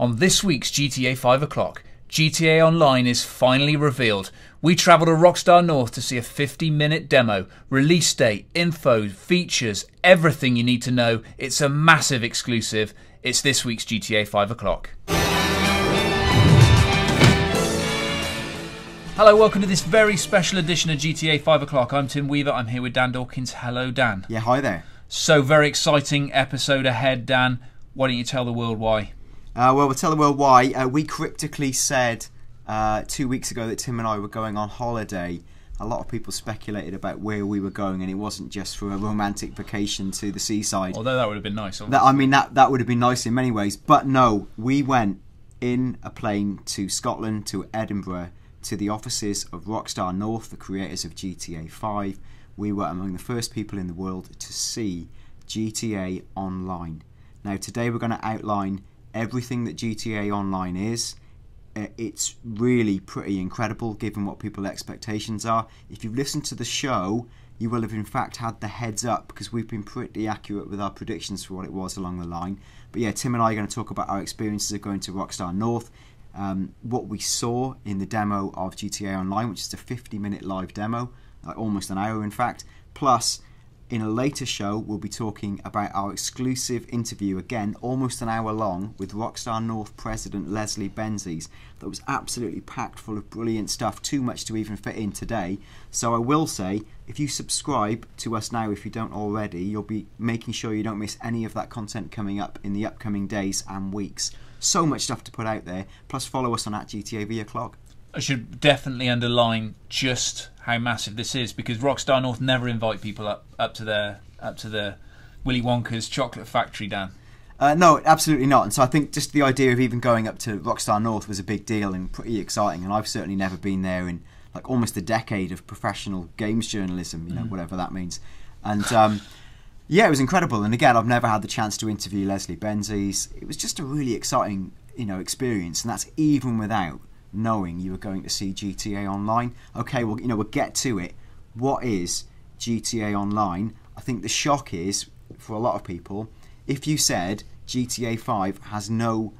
On this week's GTA 5 o'clock, GTA Online is finally revealed. We travel to Rockstar North to see a 50 minute demo, release date, info, features, everything you need to know. It's a massive exclusive. It's this week's GTA 5 o'clock. Hello, welcome to this very special edition of GTA 5 o'clock. I'm Tim Weaver. I'm here with Dan Dawkins. Hello, Dan. Yeah, hi there. So, very exciting episode ahead, Dan. Why don't you tell the world why? Uh, well, we'll tell the world why. Uh, we cryptically said uh, two weeks ago that Tim and I were going on holiday. A lot of people speculated about where we were going, and it wasn't just for a romantic vacation to the seaside. Although that would have been nice. That, I mean, that that would have been nice in many ways, but no, we went in a plane to Scotland, to Edinburgh, to the offices of Rockstar North, the creators of GTA 5. We were among the first people in the world to see GTA Online. Now, today we're going to outline everything that GTA Online is. Uh, it's really pretty incredible given what people's expectations are. If you've listened to the show, you will have in fact had the heads up because we've been pretty accurate with our predictions for what it was along the line. But yeah, Tim and I are going to talk about our experiences of going to Rockstar North, um, what we saw in the demo of GTA Online, which is a 50 minute live demo, like almost an hour in fact, plus in a later show, we'll be talking about our exclusive interview, again, almost an hour long, with Rockstar North President Leslie Benzies. That was absolutely packed full of brilliant stuff, too much to even fit in today. So I will say, if you subscribe to us now, if you don't already, you'll be making sure you don't miss any of that content coming up in the upcoming days and weeks. So much stuff to put out there. Plus, follow us on at GTAV o'clock. I should definitely underline just how massive this is because Rockstar North never invite people up, up to their up to the Willy Wonka's chocolate factory, Dan. Uh, no, absolutely not. And so I think just the idea of even going up to Rockstar North was a big deal and pretty exciting. And I've certainly never been there in like almost a decade of professional games journalism, you know, mm. whatever that means. And um, yeah, it was incredible. And again, I've never had the chance to interview Leslie Benzies. It was just a really exciting, you know, experience. And that's even without knowing you were going to see GTA Online. Okay, well, you know, we'll get to it. What is GTA Online? I think the shock is, for a lot of people, if you said GTA 5 has no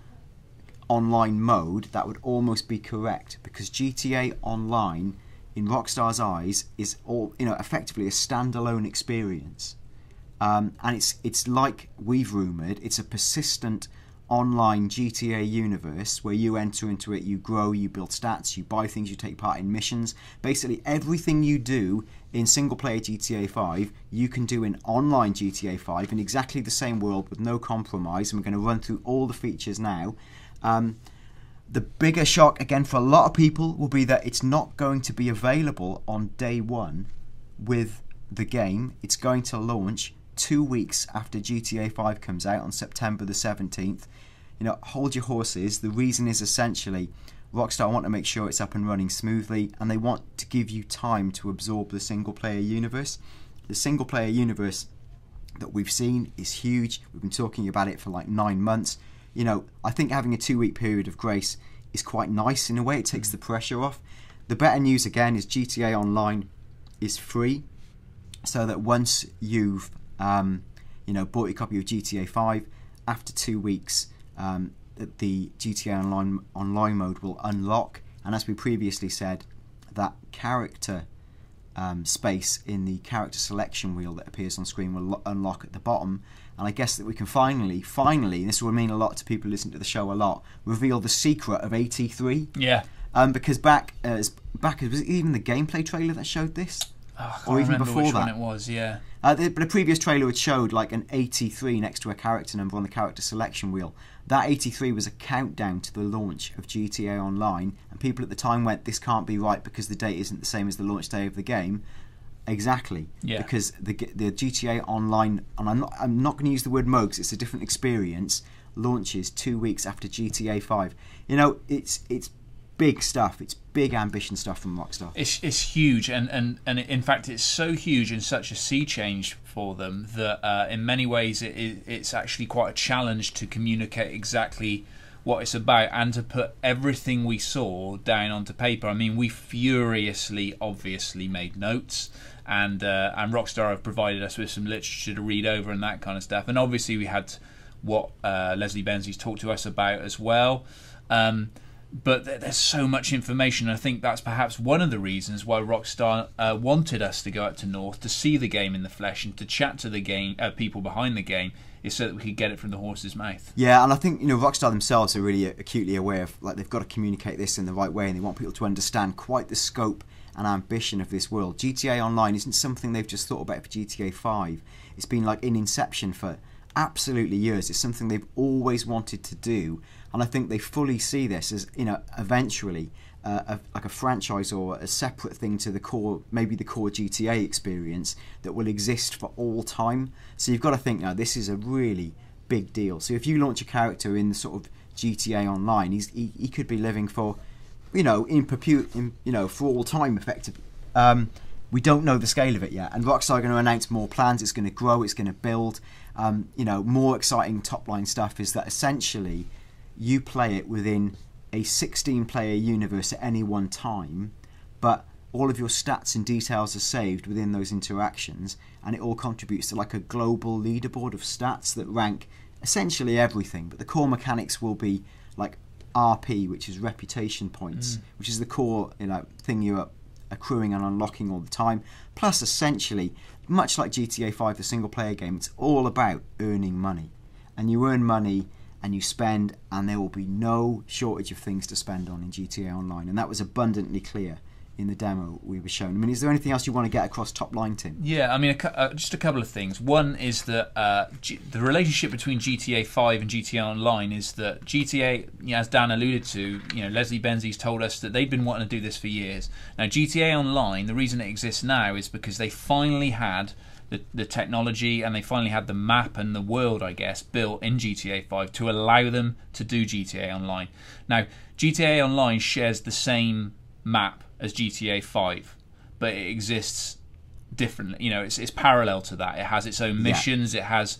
online mode, that would almost be correct because GTA Online, in Rockstar's eyes, is all you know effectively a standalone experience, um, and it's it's like we've rumored, it's a persistent online GTA universe where you enter into it, you grow, you build stats, you buy things, you take part in missions. Basically, everything you do in single player GTA 5, you can do in online GTA 5 in exactly the same world with no compromise. And we're going to run through all the features now. Um, the bigger shock, again, for a lot of people will be that it's not going to be available on day one with the game. It's going to launch two weeks after GTA 5 comes out on September the 17th. You know, hold your horses. The reason is essentially Rockstar want to make sure it's up and running smoothly and they want to give you time to absorb the single player universe. The single player universe that we've seen is huge. We've been talking about it for like nine months. You know, I think having a two week period of grace is quite nice in a way. It takes mm. the pressure off. The better news again is GTA Online is free, so that once you've um, you know, bought your copy of GTA 5. After two weeks, um, the GTA Online online mode will unlock, and as we previously said, that character um, space in the character selection wheel that appears on screen will lo- unlock at the bottom. And I guess that we can finally, finally, this will mean a lot to people who listen to the show a lot, reveal the secret of 83. Yeah. Um, because back as back as was even the gameplay trailer that showed this, oh, or even before that, it was. Yeah. Uh, the, but a previous trailer had showed like an 83 next to a character number on the character selection wheel. That 83 was a countdown to the launch of GTA Online, and people at the time went, "This can't be right because the date isn't the same as the launch day of the game." Exactly. Yeah. Because the the GTA Online, and I'm not I'm not going to use the word mugs. It's a different experience. Launches two weeks after GTA 5. You know, it's it's big stuff. It's big ambition stuff from Rockstar. It's it's huge, and and and in fact, it's so huge and such a sea change for them that uh, in many ways it, it, it's actually quite a challenge to communicate exactly what it's about and to put everything we saw down onto paper. I mean, we furiously, obviously, made notes. And uh, and Rockstar have provided us with some literature to read over and that kind of stuff. And obviously, we had what uh, Leslie Benzies talked to us about as well. Um, but there's so much information. I think that's perhaps one of the reasons why Rockstar uh, wanted us to go out to North to see the game in the flesh and to chat to the game uh, people behind the game, is so that we could get it from the horse's mouth. Yeah, and I think you know Rockstar themselves are really acutely aware of like they've got to communicate this in the right way, and they want people to understand quite the scope and ambition of this world. GTA Online isn't something they've just thought about for GTA Five. It's been like in inception for absolutely years. It's something they've always wanted to do, and I think they fully see this as you know eventually uh, a, like a franchise or a separate thing to the core, maybe the core GTA experience that will exist for all time. So you've got to think now this is a really big deal. So if you launch a character in the sort of GTA Online, he's, he, he could be living for, you know, in perpetu- in, you know, for all time effectively. Um, we don't know the scale of it yet, and Rockstar are going to announce more plans. It's going to grow. It's going to build. Um, you know, more exciting top line stuff is that essentially you play it within a 16 player universe at any one time, but all of your stats and details are saved within those interactions, and it all contributes to like a global leaderboard of stats that rank essentially everything. But the core mechanics will be like RP, which is reputation points, mm. which is the core you know thing you're accruing and unlocking all the time. Plus, essentially, much like GTA 5, the single player game, it's all about earning money, and you earn money and you spend, and there will be no shortage of things to spend on in GTA Online. And that was abundantly clear in the demo we were shown. I mean, is there anything else you want to get across top line, Tim? Yeah, I mean, a, uh, just a couple of things. One is that uh, G- the relationship between GTA 5 and GTA Online is that GTA, as Dan alluded to, you know, Leslie Benzies told us that they'd been wanting to do this for years. Now, GTA Online, the reason it exists now is because they finally had the, the technology and they finally had the map and the world, I guess, built in GTA 5 to allow them to do GTA Online. Now, GTA Online shares the same map as GTA 5, but it exists differently. You know, it's, it's parallel to that. It has its own missions. Yeah. It has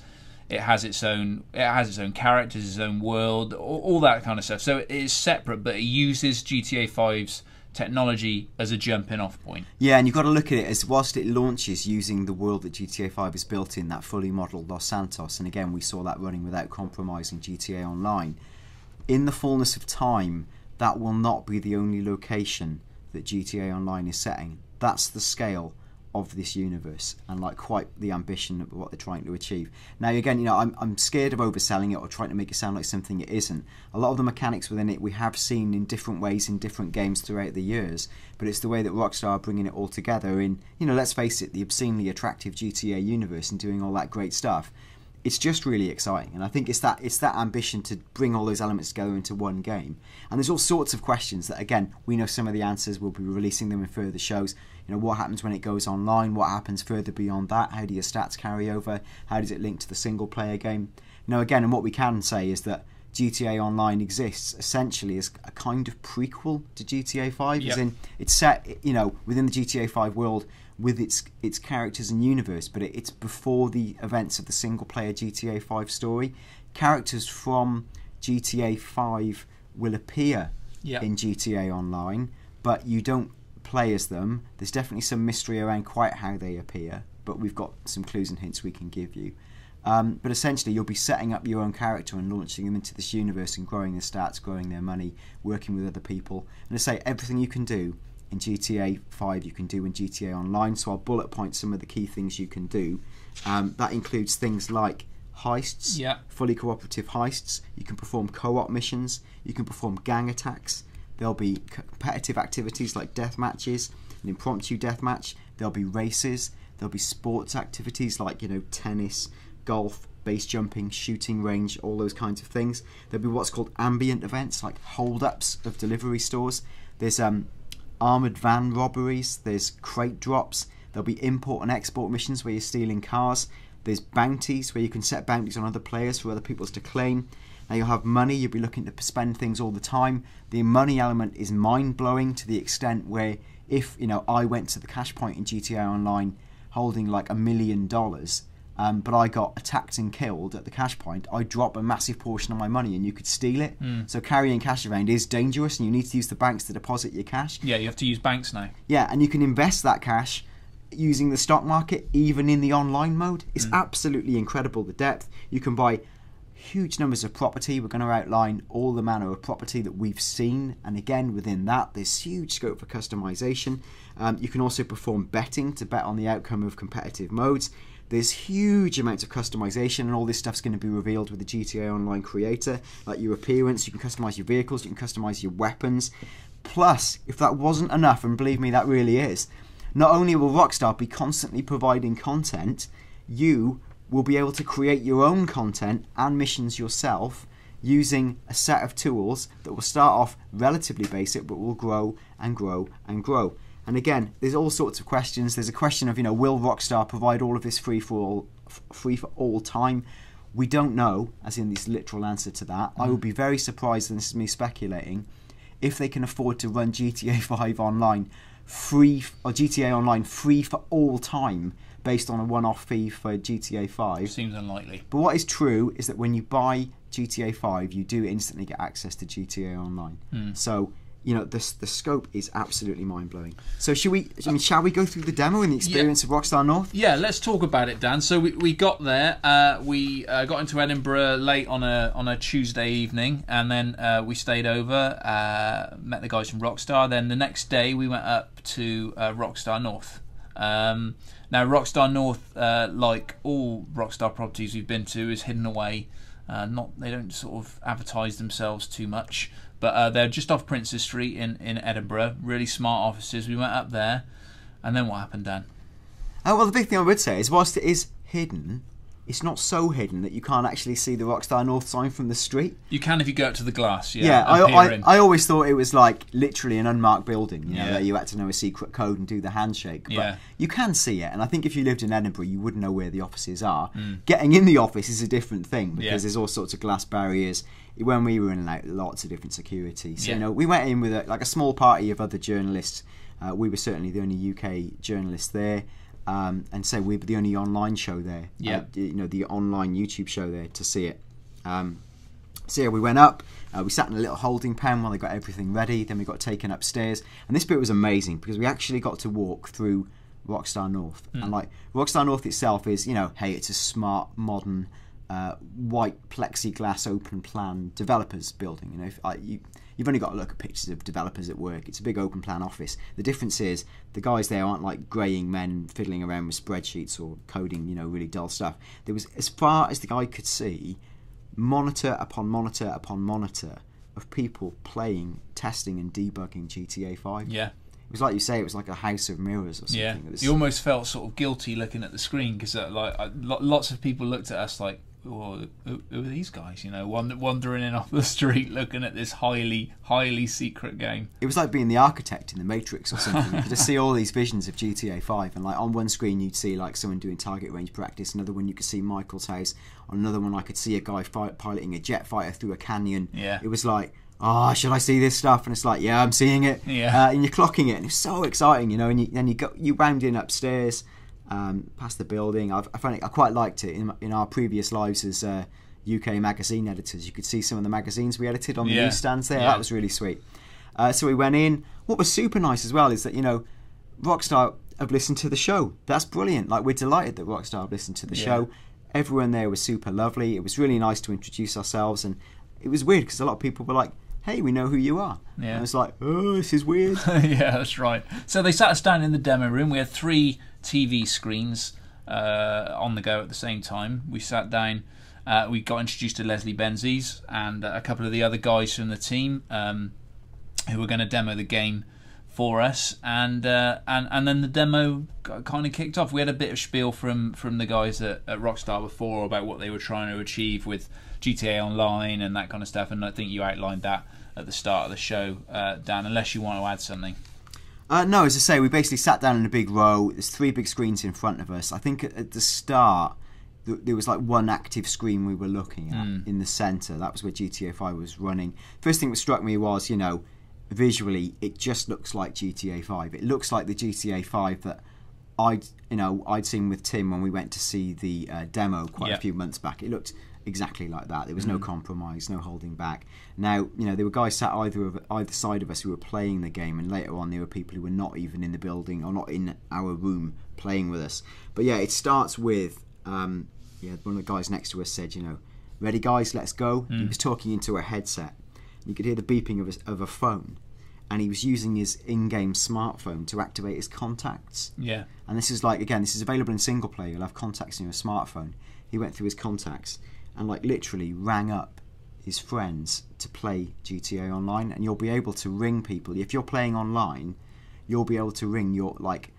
it has its own it has its own characters, its own world, all, all that kind of stuff. So it is separate, but it uses GTA 5's technology as a jumping off point. Yeah, and you've got to look at it as whilst it launches using the world that GTA 5 is built in, that fully modelled Los Santos, and again, we saw that running without compromising GTA Online. In the fullness of time, that will not be the only location that GTA Online is setting. That's the scale of this universe and like quite the ambition of what they're trying to achieve. Now again, you know, I'm I'm scared of overselling it or trying to make it sound like something it isn't. A lot of the mechanics within it we have seen in different ways in different games throughout the years, but it's the way that Rockstar are bringing it all together in, you know, let's face it, the obscenely attractive GTA universe and doing all that great stuff. It's just really exciting, and I think it's that it's that ambition to bring all those elements together into one game. And there's all sorts of questions that, again, we know some of the answers. We'll be releasing them in further shows you know what happens when it goes online what happens further beyond that how do your stats carry over how does it link to the single player game you know again and what we can say is that GTA Online exists essentially as a kind of prequel to GTA 5 yep. as in it's set you know within the GTA 5 world with its its characters and universe but it, it's before the events of the single player GTA 5 story characters from GTA 5 will appear yep. in GTA Online but you don't play as them. There's definitely some mystery around quite how they appear, but we've got some clues and hints we can give you. Um, but essentially, you'll be setting up your own character and launching them into this universe and growing their stats, growing their money, working with other people. And I say everything you can do in GTA 5, you can do in GTA Online. So I'll bullet point some of the key things you can do. Um, that includes things like heists, yeah. fully cooperative heists. You can perform co op missions. You can perform gang attacks. There'll be competitive activities like death matches, an impromptu death match. There'll be races. There'll be sports activities like you know tennis, golf, base jumping, shooting range, all those kinds of things. There'll be what's called ambient events like hold-ups of delivery stores. There's um, armored van robberies. There's crate drops. There'll be import and export missions where you're stealing cars. There's bounties where you can set bounties on other players for other people to claim. Now you'll have money, you'll be looking to spend things all the time. The money element is mind blowing to the extent where if you know I went to the cash point in GTA Online holding like a million dollars, um, but I got attacked and killed at the cash point, I drop a massive portion of my money and you could steal it. Mm. So carrying cash around is dangerous and you need to use the banks to deposit your cash. Yeah, you have to use banks now. Yeah, and you can invest that cash using the stock market even in the online mode. It's mm. absolutely incredible the depth. You can buy huge numbers of property. We're going to outline all the manner of property that we've seen, and again, within that, there's huge scope for customization. Um, you can also perform betting to bet on the outcome of competitive modes. There's huge amounts of customization, and all this stuff's going to be revealed with the GTA Online creator, like your appearance. You can customize your vehicles, you can customize your weapons. Plus, if that wasn't enough, and believe me, that really is, not only will Rockstar be constantly providing content, you will be able to create your own content and missions yourself using a set of tools that will start off relatively basic but will grow and grow and grow. And again, there's all sorts of questions. There's a question of, you know, will Rockstar provide all of this free for all free for all time? We don't know, as in this literal answer to that. Mm. I would be very surprised, and this is me speculating, if they can afford to run GTA 5 online free or GTA Online free for all time based on a one-off fee for GTA 5. Seems unlikely. But what is true is that when you buy GTA 5, you do instantly get access to GTA Online. Mm. So you know the the scope is absolutely mind blowing. So should we? I mean, shall we go through the demo and the experience yeah. of Rockstar North? Yeah, let's talk about it, Dan. So we, we got there. Uh, we uh, got into Edinburgh late on a on a Tuesday evening, and then uh, we stayed over, uh, met the guys from Rockstar. Then the next day we went up to uh, Rockstar North. Um, now, Rockstar North, uh, like all Rockstar properties we've been to, is hidden away. Uh, not they don't sort of advertise themselves too much, but uh, they're just off Princes Street in, in Edinburgh. Really smart offices. We went up there, and then what happened, Dan? Oh well, the big thing I would say is whilst it is hidden, it's not so hidden that you can't actually see the Rockstar North sign from the street. You can if you go up to the glass. Yeah, yeah. I, I, I, always thought it was like literally an unmarked building. You know, yeah. that you had to know a secret code and do the handshake. But yeah. you can see it, and I think if you lived in Edinburgh, you wouldn't know where the offices are. Mm. Getting in the office is a different thing because yeah. there's all sorts of glass barriers. When we were in, like lots of different security. So you know, we went in with a, like a small party of other journalists. Uh, we were certainly the only UK journalists there. Um, and so we're the only online show there. Yeah. Uh, you know, the online YouTube show there to see it. Um, so yeah, we went up. Uh, we sat in a little holding pen while they got everything ready. Then we got taken upstairs, and this bit was amazing because we actually got to walk through Rockstar North. Mm. And like Rockstar North itself is, you know, hey, it's a smart, modern, uh, white plexiglass open plan developers building. You know, if, uh, you you've only got to look at pictures of developers at work. It's a big open plan office. The difference is the guys there aren't like greying men fiddling around with spreadsheets or coding, you know, really dull stuff. There was, as far as the guy could see, monitor upon monitor upon monitor of people playing, testing, and debugging GTA 5. Yeah. It was like you say, it was like a house of mirrors or something. Yeah, you almost felt sort of guilty looking at the screen because uh, like uh, lots of people looked at us like, well, who, who, are these guys? You know, wandering in off the street, looking at this highly, highly secret game. It was like being the architect in the Matrix or something. you could just see all these visions of GTA Five, and like on one screen you'd see like someone doing target range practice. Another one you could see Michael's house. On another one I could see a guy fi- piloting a jet fighter through a canyon. Yeah, it was like. Oh, should I see this stuff? And it's like, yeah, I'm seeing it. Yeah, uh, and you're clocking it, and it's so exciting, you know. And you, then you go, you round in upstairs, um, past the building. I've, I found it, I quite liked it in, in our previous lives as uh, UK magazine editors. You could see some of the magazines we edited on the yeah. newsstands there. Yeah. That was really sweet. Uh, so we went in. What was super nice as well is that you know, Rockstar have listened to the show. That's brilliant. Like we're delighted that Rockstar have listened to the yeah. show. Everyone there was super lovely. It was really nice to introduce ourselves, and it was weird because a lot of people were like, hey, we know who you are. Yeah. And it's like, oh, this is weird. yeah, that's right. So they sat us down in the demo room. We had three TV screens uh, on the go at the same time. We sat down. Uh, we got introduced to Leslie Benzies and a couple of the other guys from the team um, who were going to demo the game for us, and uh, and and then the demo kind of kicked off. We had a bit of spiel from from the guys at, at Rockstar before about what they were trying to achieve with GTA Online and that kind of stuff, and I think you outlined that at the start of the show, uh, Dan. Unless you want to add something. Uh, no, as I say, we basically sat down in a big row. There's three big screens in front of us. I think at, the start there was like one active screen we were looking at mm. in the centre. That was where GTA 5 was running. First thing that struck me was, you know, visually it just looks like GTA 5. It looks like the GTA 5 that I'd, you know, I'd seen with Tim when we went to see the uh, demo quite yep. a few months back. It looked exactly like that. There was mm no compromise, no holding back. Now, you know, there were guys sat either of either side of us who were playing the game, and later on there were people who were not even in the building or not in our room playing with us. But yeah, it starts with um, yeah, one of the guys next to us said, you know, ready guys, let's go. Hmm. He was talking into a headset. You could hear the beeping of a, of a phone, and he was using his in-game smartphone to activate his contacts. Yeah. And this is like again, this is available in single player. You'll have contacts in your smartphone. He went through his contacts and like literally rang up his friends to play GTA Online, and you'll be able to ring people if you're playing online. You'll be able to ring your like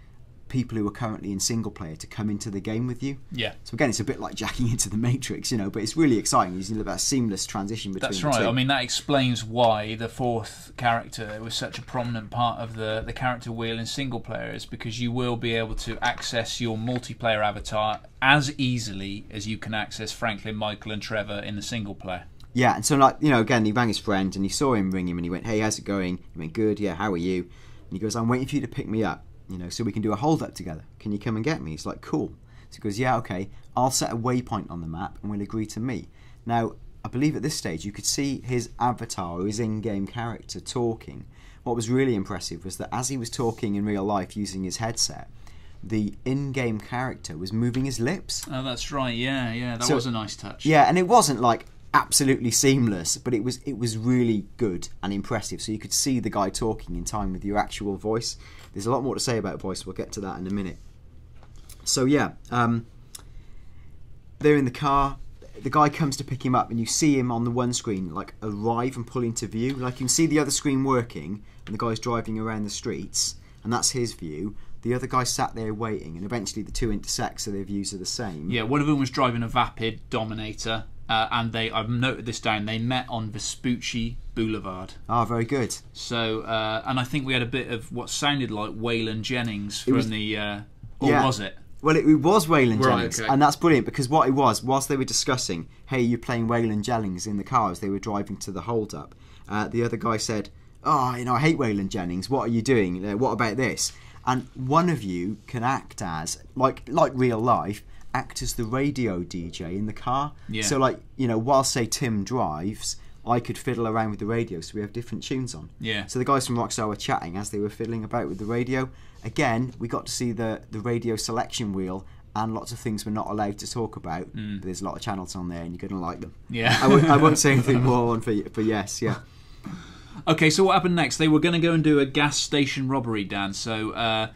people who are currently in single player to come into the game with you. Yeah. So again, it's a bit like jacking into the Matrix, you know, but it's really exciting. You Using that seamless transition between. That's right. I mean, that explains why the fourth character was such a prominent part of the, the character wheel in single player, is because you will be able to access your multiplayer avatar as easily as you can access Franklin, Michael, and Trevor in the single player. Yeah, and so like you know, again, he rang his friend and he saw him ring him and he went, "Hey, how's it going?" He went, "Good, yeah. How are you?" And he goes, "I'm waiting for you to pick me up, you know, so we can do a hold up together. Can you come and get me?" He's like, "Cool." So he goes, "Yeah, okay. I'll set a waypoint on the map and we'll agree to meet." Now, I believe at this stage you could see his avatar, or his in-game character, talking. What was really impressive was that as he was talking in real life using his headset, the in-game character was moving his lips. Oh, that's right. Yeah, yeah. That So- was a nice touch. Yeah, and it wasn't like absolutely seamless, but it was it was really good and impressive. So you could see the guy talking in time with your actual voice. There's a lot more to say about voice. We'll get to that in a minute. So yeah, um, they're in the car. The guy comes to pick him up, and you see him on the one screen like arrive and pull into view. Like you can see the other screen working, and the guy's driving around the streets, and that's his view. The other guy sat there waiting, and eventually the two intersect, so their views are the same. Yeah, one of them was driving a Vapid Dominator, uh, and they I've noted this down. They met on Vespucci Boulevard. Ah, very good. So, uh, and I think we had a bit of what sounded like Waylon Jennings from was- the, uh, or Yeah. was it? Well, it, it was Waylon Right, Jennings, okay. and that's brilliant because what it was, whilst they were discussing, hey, you're playing Waylon Jennings in the car as they were driving to the hold-up, uh, the other guy said, oh, you know, I hate Waylon Jennings. What are you doing? Uh, what about this? And one of you can act as, like, like real life, act as the radio DJ in the car. Yeah. So, like, you know, while say Tim drives, I could fiddle around with the radio, so we have different tunes on. Yeah. So the guys from Rockstar were chatting as they were fiddling about with the radio. Again, we got to see the the radio selection wheel and lots of things we're not allowed to talk about. But there's a lot of channels on there, and you're going to like them. Yeah. I won't, won't say anything more on for for yes, yeah. Okay, so what happened next? They were going to go and do a gas station robbery, Dan. So, uh,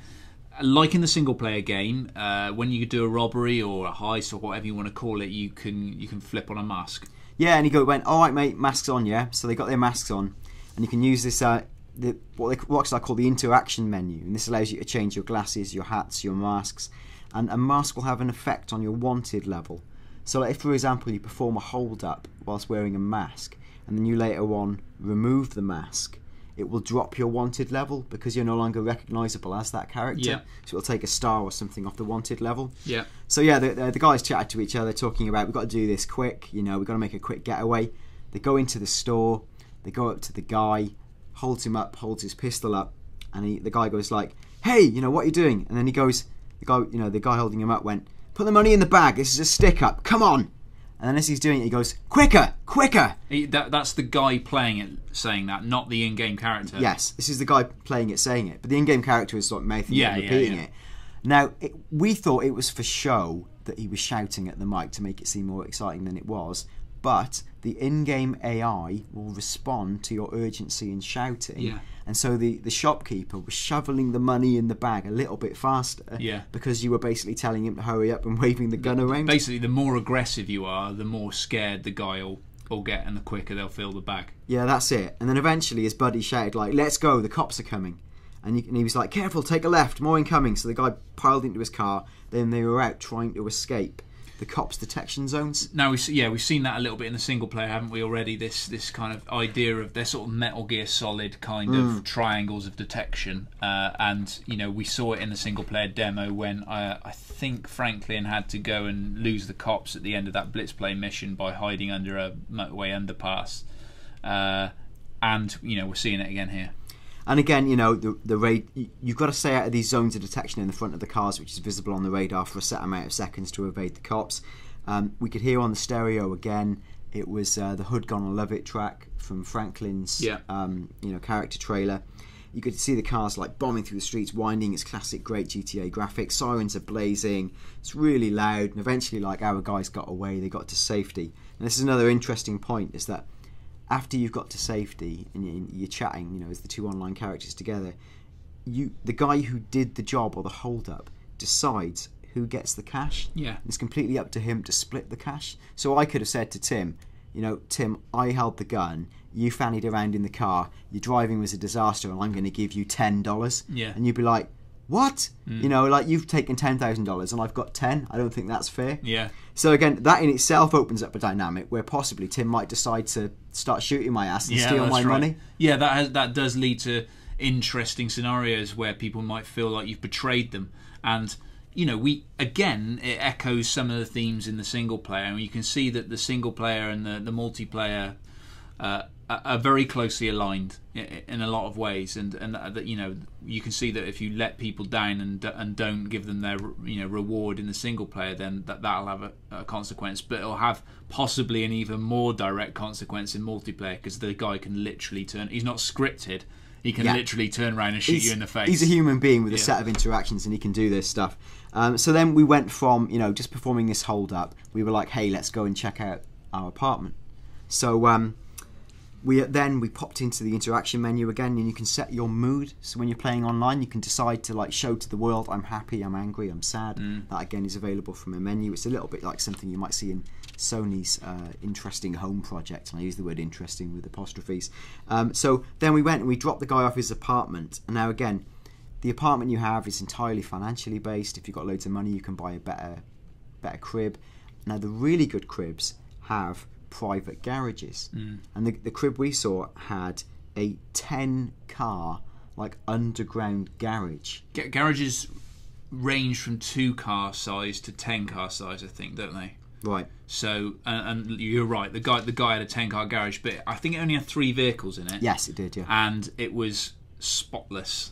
like in the single player game, uh, when you do a robbery or a heist or whatever you want to call it, you can you can flip on a mask. Yeah, and he go went, all right, mate, masks on, yeah. So they got their masks on, and you can use this uh, the what they Rockstar call the interaction menu, and this allows you to change your glasses, your hats, your masks, and a mask will have an effect on your wanted level. So, like if for example you perform a hold up whilst wearing a mask, and then you later on remove the mask, it will drop your wanted level because you're no longer recognisable as that character. Yeah. So it'll take a star or something off the wanted level. Yeah. So yeah, the, the, the guys chatted to each other, talking about we've got to do this quick. You know, we've got to make a quick getaway. They go into the store. They go up to the guy, holds him up, holds his pistol up, and he, the guy goes like, "Hey, you know what are you doing?" And then he goes, the guy, you know, the guy holding him up went, "Put the money in the bag. This is a stick up. Come on!" And then as he's doing it, he goes, "Quicker, quicker!" He, that, that's the guy playing it saying that, not the in-game character. Yes, this is the guy playing it saying it, but the in-game character is like mouthing Yeah, it, yeah, repeating yeah. it. Now, it, we thought it was for show that he was shouting at the mic to make it seem more exciting than it was, but the in-game AI will respond to your urgency in shouting, Yeah. and so the, the shopkeeper was shoveling the money in the bag a little bit faster, Yeah. because you were basically telling him to hurry up and waving the gun around. Basically, the more aggressive you are, the more scared the guy will, will get, and the quicker they'll fill the bag. Yeah, that's it. And then eventually his buddy shouted like, "Let's go! The cops are coming!" And, you, and he was like, "Careful, take a left, more incoming." So the guy piled into his car. Then they were out trying to escape the cops' detection zones. Now we see, yeah we've seen that a little bit in the single player, haven't we already? This this kind of idea of their sort of Metal Gear Solid kind Mm. of triangles of detection, uh, and you know we saw it in the single player demo when uh, I think Franklin had to go and lose the cops at the end of that Blitzplay mission by hiding under a motorway underpass, uh, and you know we're seeing it again here. And again, you know, the the You've got to stay out of these zones of detection in the front of the cars, which is visible on the radar for a set amount of seconds to evade the cops. Um, we could hear on the stereo again. It was uh, the "Hood Gonna Love It" track from Franklin's, Yeah. um, you know, character trailer. You could see the cars like bombing through the streets, winding its classic great GTA graphics. Sirens are blazing. It's really loud, and eventually, like our guys got away, they got to safety. And this is another interesting point: is that after you've got to safety and you- you're chatting, you know, as the two online characters together, you the guy who did the job or the hold up decides who gets the cash. Yeah. It's completely up to him to split the cash. So I could have said to Tim, you know, Tim, I held the gun. You fannied around in the car. Your driving was a disaster, and I'm going to give you ten dollars. Yeah. And you'd be like, "What? You know, like you've taken ten thousand dollars, and I've got ten. I don't think that's fair." Yeah. So again, that in itself opens up a dynamic where possibly Tim might decide to start shooting my ass and yeah, steal my right. money. Yeah, that has, that does lead to interesting scenarios where people might feel like you've betrayed them, and you know, we again it echoes some of the themes in the single player, and you can see that the single player and the the multiplayer. Uh, are very closely aligned in a lot of ways, and and that you know you can see that if you let people down and and don't give them their you know reward in the single player, then that that'll have a, a consequence. But it'll have possibly an even more direct consequence in multiplayer because the guy can literally turn. He's not scripted. He can Yeah. literally turn around and shoot you in the face. He's a human being with a Yeah. set of interactions, and he can do this stuff. Um, so then we went from you know just performing this hold up. We were like, hey, let's go and check out our apartment. So um, we then we popped into the interaction menu again, and you can set your mood. So when you're playing online, you can decide to like show to the world, I'm happy, I'm angry, I'm sad. Mm. That again is available from a menu. It's a little bit like something you might see in Sony's uh, interesting home project, and I use the word interesting with apostrophes. Um, so then we went and we dropped the guy off his apartment, and now again, the apartment you have is entirely financially based. If you've got loads of money, you can buy a better, better crib. Now the really good cribs have private garages, and the, the crib we saw had a ten car like underground garage. Ga- garages range from two car size to ten car size, I think, don't they? Right. So, and, and you're right. The guy, the guy had a ten car garage, but I think it only had three vehicles in it. Yes, it did. Yeah. and it was spotless.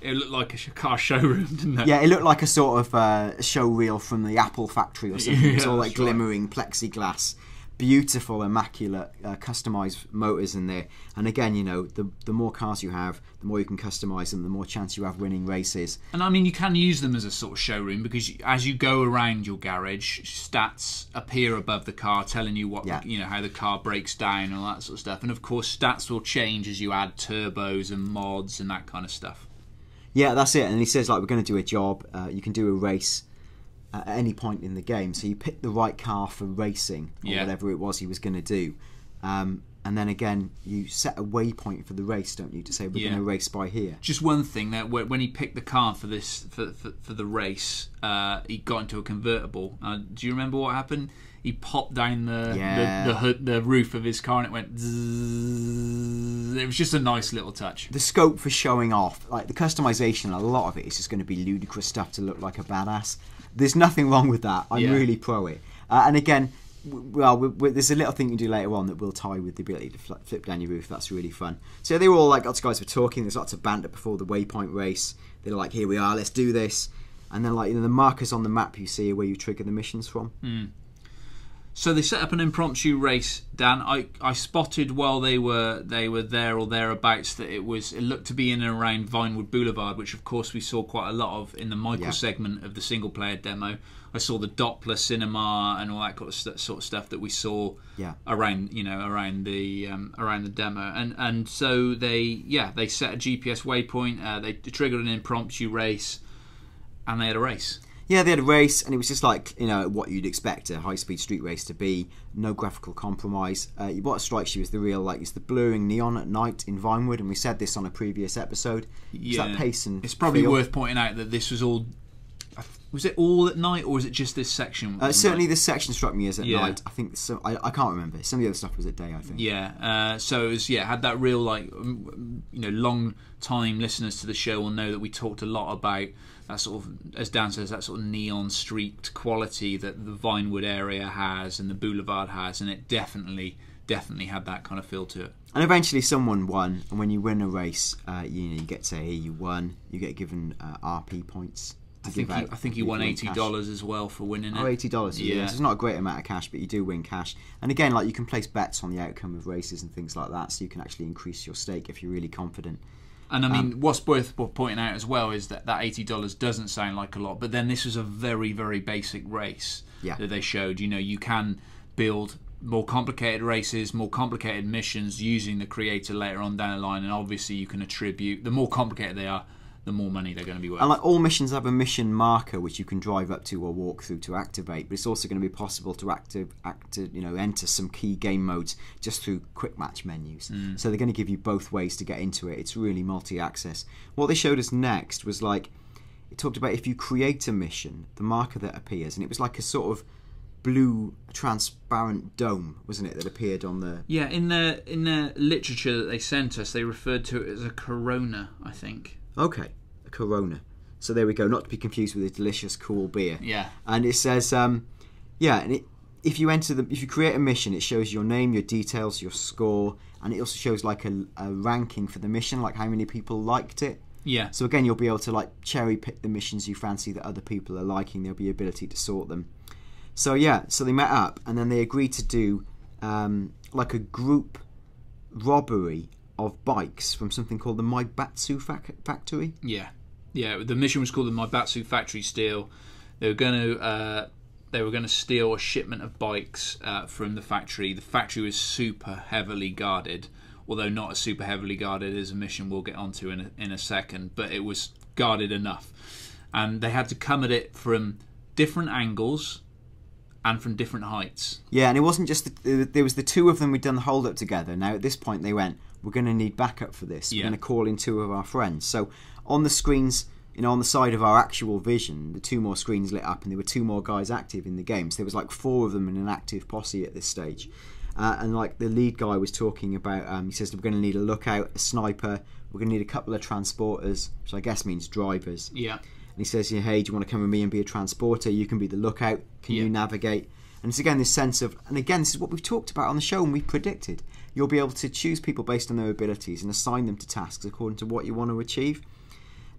It looked like a car showroom, didn't it? Yeah, it looked like a sort of uh, show reel from the Apple factory or something. it was all like that's right. glimmering plexiglass, beautiful, immaculate, uh, customized motors in there. And again, you know, the the more cars you have, the more you can customize them, the more chance you have winning races. And I mean, you can use them as a sort of showroom because you- as you go around your garage, stats appear above the car, telling you what Yeah. you know how the car breaks down and all that sort of stuff. And of course, stats will change as you add turbos and mods and that kind of stuff. Yeah, that's it. And he says like we're going to do a job. Uh, you can do a race at any point in the game. So you pick the right car for racing or Yeah. whatever it was he was going to do. Um, and then again, you set a waypoint for the race, don't you? To say we're Yeah. going to race by here. Just one thing that when he picked the car for this for for, for the race, uh, he got into a convertible. Uh, do you remember what happened? He popped down the Yeah. the, the, hood, the roof of his car and it went. Zzz. It was just a nice little touch. the scope for showing off, like the customization, a lot of it is just going to be ludicrous stuff to look like a badass. There's nothing wrong with that. I'm Yeah. really pro it. Uh, and again, w- well, we we there's a little thing you do later on that will tie with the ability to fl- flip down your roof. That's really fun. So they were all like, lots of guys were talking. There's lots of banter before the waypoint race. They're like, here we are, let's do this. And then like you know the markers on the map you see are where you trigger the missions from. So they set up an impromptu race, Dan. I, I spotted while they were they were there or thereabouts that it was it looked to be in and around Vinewood Boulevard, which of course we saw quite a lot of in the Michael Yeah. segment of the single player demo. I saw the Doppler cinema and all that sort of stuff that we saw Yeah. around you know around the um, around the demo, and and so they yeah they set a GPS waypoint. Uh, they triggered an impromptu race, and they had a race. Yeah, they had a race, and it was just like you know what you'd expect a high-speed street race to be. No graphical compromise. Uh, what strikes you is the real like it's the blurring neon at night in Vinewood, and we said this on a previous episode. It's that pace and it's probably feel. worth pointing out that this was all. Was it all at night, or was it just this section? Uh, certainly, this section struck me as at Yeah. night. I think so. I, I can't remember. Some of the other stuff was at day. I think. Yeah, uh, so it was yeah had that real like you know long time listeners to the show will know that we talked a lot about that sort of as Dan says that sort of neon streaked quality that the Vinewood area has and the Boulevard has, and it definitely definitely had that kind of feel to it. And eventually, someone won, and when you win a race, uh, you know you get to say, "Hey, you won." You get given uh, RP points. I think he, I think he you won eighty dollars as well for winning it. Oh, eighty dollars. Yeah. Yeah. so it's not a great amount of cash, but you do win cash. And again, like you can place bets on the outcome of races and things like that, so you can actually increase your stake if you're really confident. And I mean, um, what's worth pointing out as well is that that eighty dollars doesn't sound like a lot, but then this was a very, very basic race Yeah. that they showed. You know, you can build more complicated races, more complicated missions using the creator later on down the line, and obviously you can attribute the more complicated they are, the more money they're going to be worth. And like all missions have a mission marker which you can drive up to or walk through to activate, but it's also going to be possible to active, active, you know, enter some key game modes just through quick match menus. Hmm. So they're going to give you both ways to get into it. It's really multi-access. What they showed us next was like it talked about if you create a mission, the marker that appears, and it was like a sort of blue transparent dome, wasn't it, that appeared on the yeah, in the in the literature that they sent us, they referred to it as a corona, I think. Okay, a Corona. So there we go. Not to be confused with a delicious, cool beer. Yeah. And it says, um, yeah, and it, if you enter the, if you create a mission, it shows your name, your details, your score, and it also shows like a, a ranking for the mission, like how many people liked it. Yeah. So again, you'll be able to like cherry pick the missions you fancy that other people are liking. There'll be ability to sort them. So yeah, so they met up and then they agreed to do um, like a group robbery of bikes from something called the Maibatsu fac- factory. Yeah, yeah. The mission was called the Maibatsu Factory Steal. They were going to uh, they were going to steal a shipment of bikes uh, from the factory. The factory was super heavily guarded, although not as super heavily guarded as a mission we'll get onto in a, in a second. But it was guarded enough, and they had to come at it from different angles and from different heights. Yeah, and it wasn't just the, there was the two of them we'd done the hold up together. Now at this point they went, we're going to need backup for this. We're going to call in two of our friends. So on the screens, you know, on the side of our actual vision, the two more screens lit up, and there were two more guys active in the game. So there was like four of them in an active posse at this stage. Uh, and like the lead guy was talking about, um, he says we're going to need a lookout, a sniper. We're going to need a couple of transporters, which I guess means drivers. Yeah, And he says, yeah, hey, do you want to come with me and be a transporter? You can be the lookout. Can Yeah. you navigate? And it's again this sense of, and again, this is what we've talked about on the show and we've predicted. You'll be able to choose people based on their abilities and assign them to tasks according to what you want to achieve.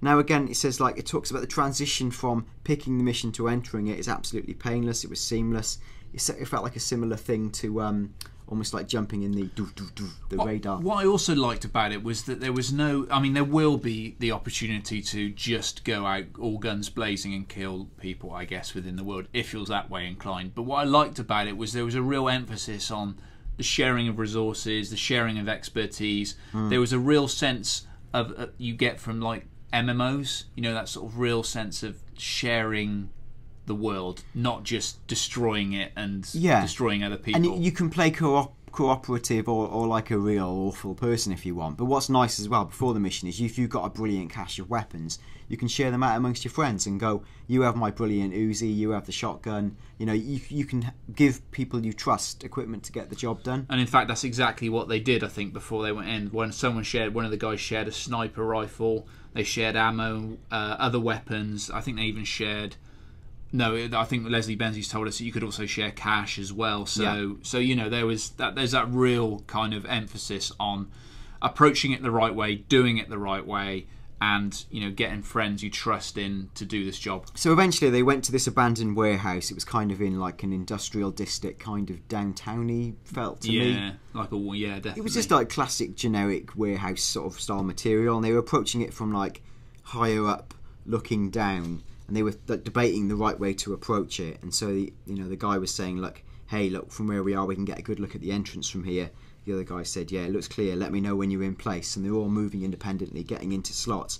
Now, again, it says like it talks about the transition from picking the mission to entering it is absolutely painless. It was seamless. It, felt like a similar thing to um, almost like jumping in the doof, doof, doof, the What- radar. What I also liked about it was that there was no. I mean, there will be the opportunity to just go out all guns blazing and kill people, I guess, within the world if you're that way inclined. But what I liked about it was there was a real emphasis on the sharing of resources, the sharing of expertise. There was a real sense of uh, you get from like MMOs, you know, that sort of real sense of sharing the world, not just destroying it and Yeah. destroying other people. And you, can play co- cooperative or, or like a real awful person if you want. But what's nice as well before the mission is if you've got a brilliant cache of weapons, you can share them out amongst your friends and go, you have my brilliant Uzi, you have the shotgun. You know, you, you can give people you trust equipment to get the job done. And in fact, that's exactly what they did. I think before they went in, when someone shared, one of the guys shared a sniper rifle. They shared ammo, uh, other weapons. I think they even shared. No, I think Leslie Benzies told us that you could also share cash as well. So, Yeah. so you know, there was that. There's that real kind of emphasis on approaching it the right way, doing it the right way, and you know, getting friends you trust in to do this job. So eventually they went to this abandoned warehouse. It was kind of in like an industrial district, kind of downtowny felt to me. yeah, like a yeah, definitely. It was just like classic generic warehouse sort of style material, and they were approaching it from like higher up, looking down, and they were like, debating the right way to approach it. And so, the, you know, the guy was saying, "Look, hey, look, from where we are, we can get a good look at the entrance from here." The other guy said, "Yeah, it looks clear. Let me know when you're in place." And they're all moving independently, getting into slots.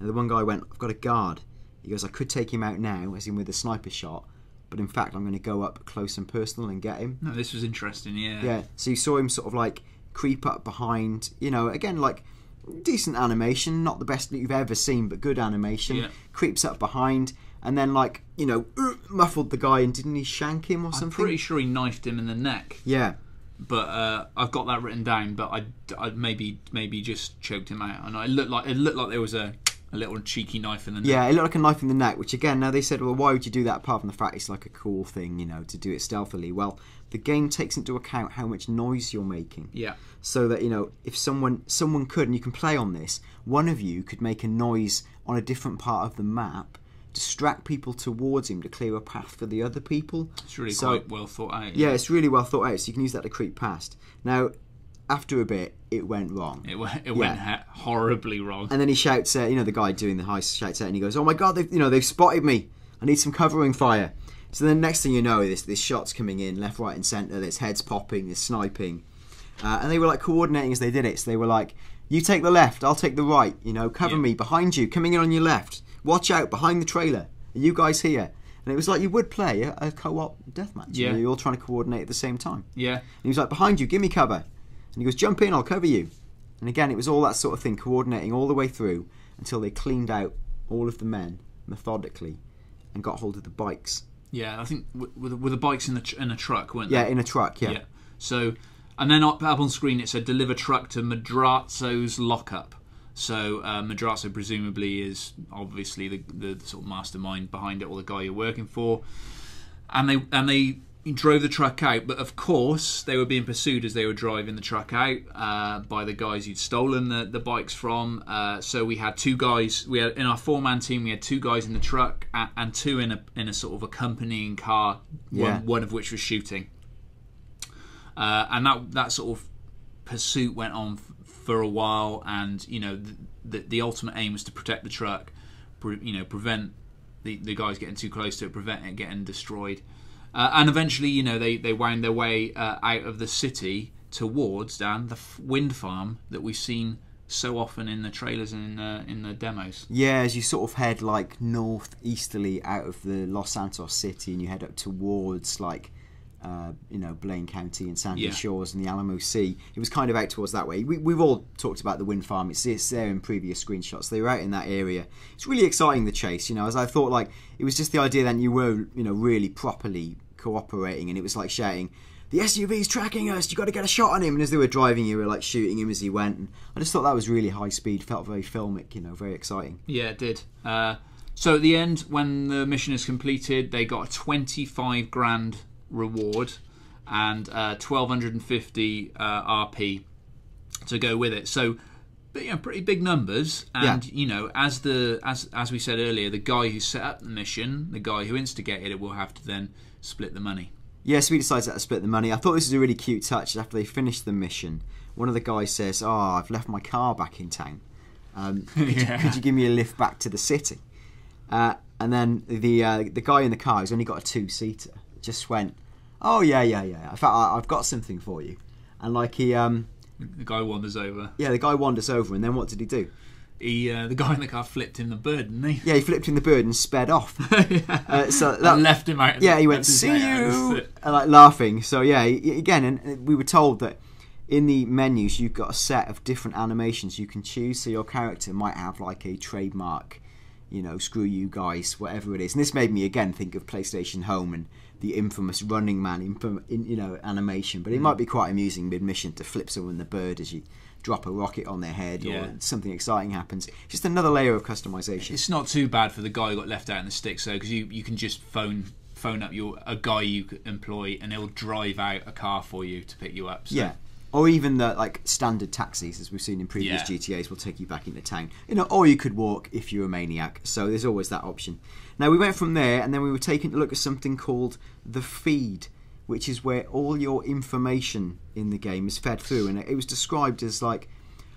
Now the one guy went, "I've got a guard." He goes, "I could take him out now, as in with a sniper shot." But in fact, I'm going to go up close and personal and get him. no, this was interesting. Yeah, Yeah, so you saw him sort of like creep up behind, you know, again, like decent animation, not the best that you've ever seen, but good animation. Yeah. Creeps up behind, and then, like, you know, uh, muffled the guy, and didn't he shank him or something? I'm pretty sure he knifed him in the neck. Yeah, but uh, I've got that written down. But I, I maybe maybe just choked him out, and it looked like it looked like there was a, a little cheeky knife in the neck. yeah, it looked like a knife in the neck, which again, now they said, well, why would you do that apart from the fact it's like a cool thing, you know, to do it stealthily? Well, the game takes into account how much noise you're making. yeah, so that you know if someone someone could and you can play on this one of you could make a noise on a different part of the map distract people towards him to clear a path for the other people it's really So- quite well thought out. yeah it's really well thought out so you can use that to creep past now after a bit, it went wrong. It, went- it went Yeah. ha- horribly wrong. And then he shouts, uh, you know, the guy doing the heist shouts out, and he goes, "Oh my god, they've, you know, they've spotted me. I need some covering fire." So then, next thing you know, this this shots coming in left, right, and centre. There's heads popping. There's sniping, uh, and they were like coordinating as they did it. So they were like, "You take the left, I'll take the right. You know, cover Yeah. me behind you, coming in on your left. Watch out behind the trailer. Are you guys here?" And it was like you would play a, a co-op deathmatch. You Yeah. know, you're all trying to coordinate at the same time. yeah, And he was like, behind you, give me cover. And he goes, jump in, I'll cover you. And again, it was all that sort of thing, coordinating all the way through until they cleaned out all of the men methodically and got hold of the bikes. Yeah. I think with, with, the bikes in the in a truck, weren't Yeah, they? Yeah, in a truck, yeah. Yeah. So, and then up, up on screen it said deliver truck to Madrazo's lockup. So uh, Madrazo presumably is obviously the, the sort of mastermind behind it, or the guy you're working for. And they and they drove the truck out, but of course they were being pursued as they were driving the truck out uh, by the guys who'd stolen the, the bikes from. Uh, so we had two guys. We had in our four man team. We had two guys in the truck and, and two in a in a sort of accompanying car. Yeah. One, one of which was shooting uh, and that that sort of pursuit went on f- for a while. And you know, the, the, the ultimate aim was to protect the truck, pre- you know, prevent the, the guys getting too close to it, prevent it getting destroyed. Uh, and eventually, you know, they they wound their way uh, out of the city towards Dan the f- wind farm that we've seen so often in the trailers and in the, in the demos. Yeah, as you sort of head like northeasterly out of the Los Santos city and you head up towards like uh, you know Blaine County and Sandy Yeah. Shores and the Alamo Sea. It was kind of out towards that way. We, we've all talked about the wind farm. It's, it's there in previous screenshots. They were out in that area. It's really exciting the chase. You know, as I thought, like it was just the idea that you were you know really properly cooperating, and it was like shouting. The SUV's tracking us. You got to get a shot on him. And as they were driving, you were like shooting him as he went. And I just thought that was really high speed. Felt very filmic. You know, very exciting. Yeah, it did. Uh, so at the end, when the mission is completed, they got a 25 grand reward and uh, 1250 uh, RP to go with it. So, but, you know, pretty big numbers. And Yeah. you know, as the as as we said earlier, the guy who set up the mission, the guy who instigated it, will have to then split the money. Yeah, so we decided to split the money. I thought this was a really cute touch. After they finished the mission, one of the guys says, "Oh, I've left my car back in town. Um, could, Yeah. you, could you give me a lift back to the city?" Uh, and then the uh, the guy in the car, who's only got a two seater, just went, "Oh yeah, yeah, yeah. In fact, I, I've got something for you." And like he, um, The guy wanders over. yeah, the guy wanders over, and then what did he do? He, uh, the guy in the car flipped him the bird, didn't he? Yeah, he flipped in the bird and sped off. Uh, so that, and left him out. yeah, he went, left his "See mate out. you," it. and, like laughing. So yeah, he- again, and we were told that in the menus you've got a set of different animations you can choose. So your character might have like a trademark, you know, "screw you guys," whatever it is. And this made me again think of PlayStation Home and the infamous Running Man, infam- in, you know, animation. But it might be quite amusing mid-mission to flip someone the bird as you drop a rocket on their head Yeah. or something exciting happens. Just another layer of customization. It's not too bad for the guy who got left out in the sticks, though, because you, you can just phone phone up your a guy you employ, and he'll drive out a car for you to pick you up. So. Yeah. Or even the like standard taxis, as we've seen in previous Yeah. GTA's, will take you back into town. You know, or you could walk if you're a maniac. So there's always that option. Now we went from there, and then we were taken to look at something called the feed, which is where all your information in the game is fed through, and it was described as like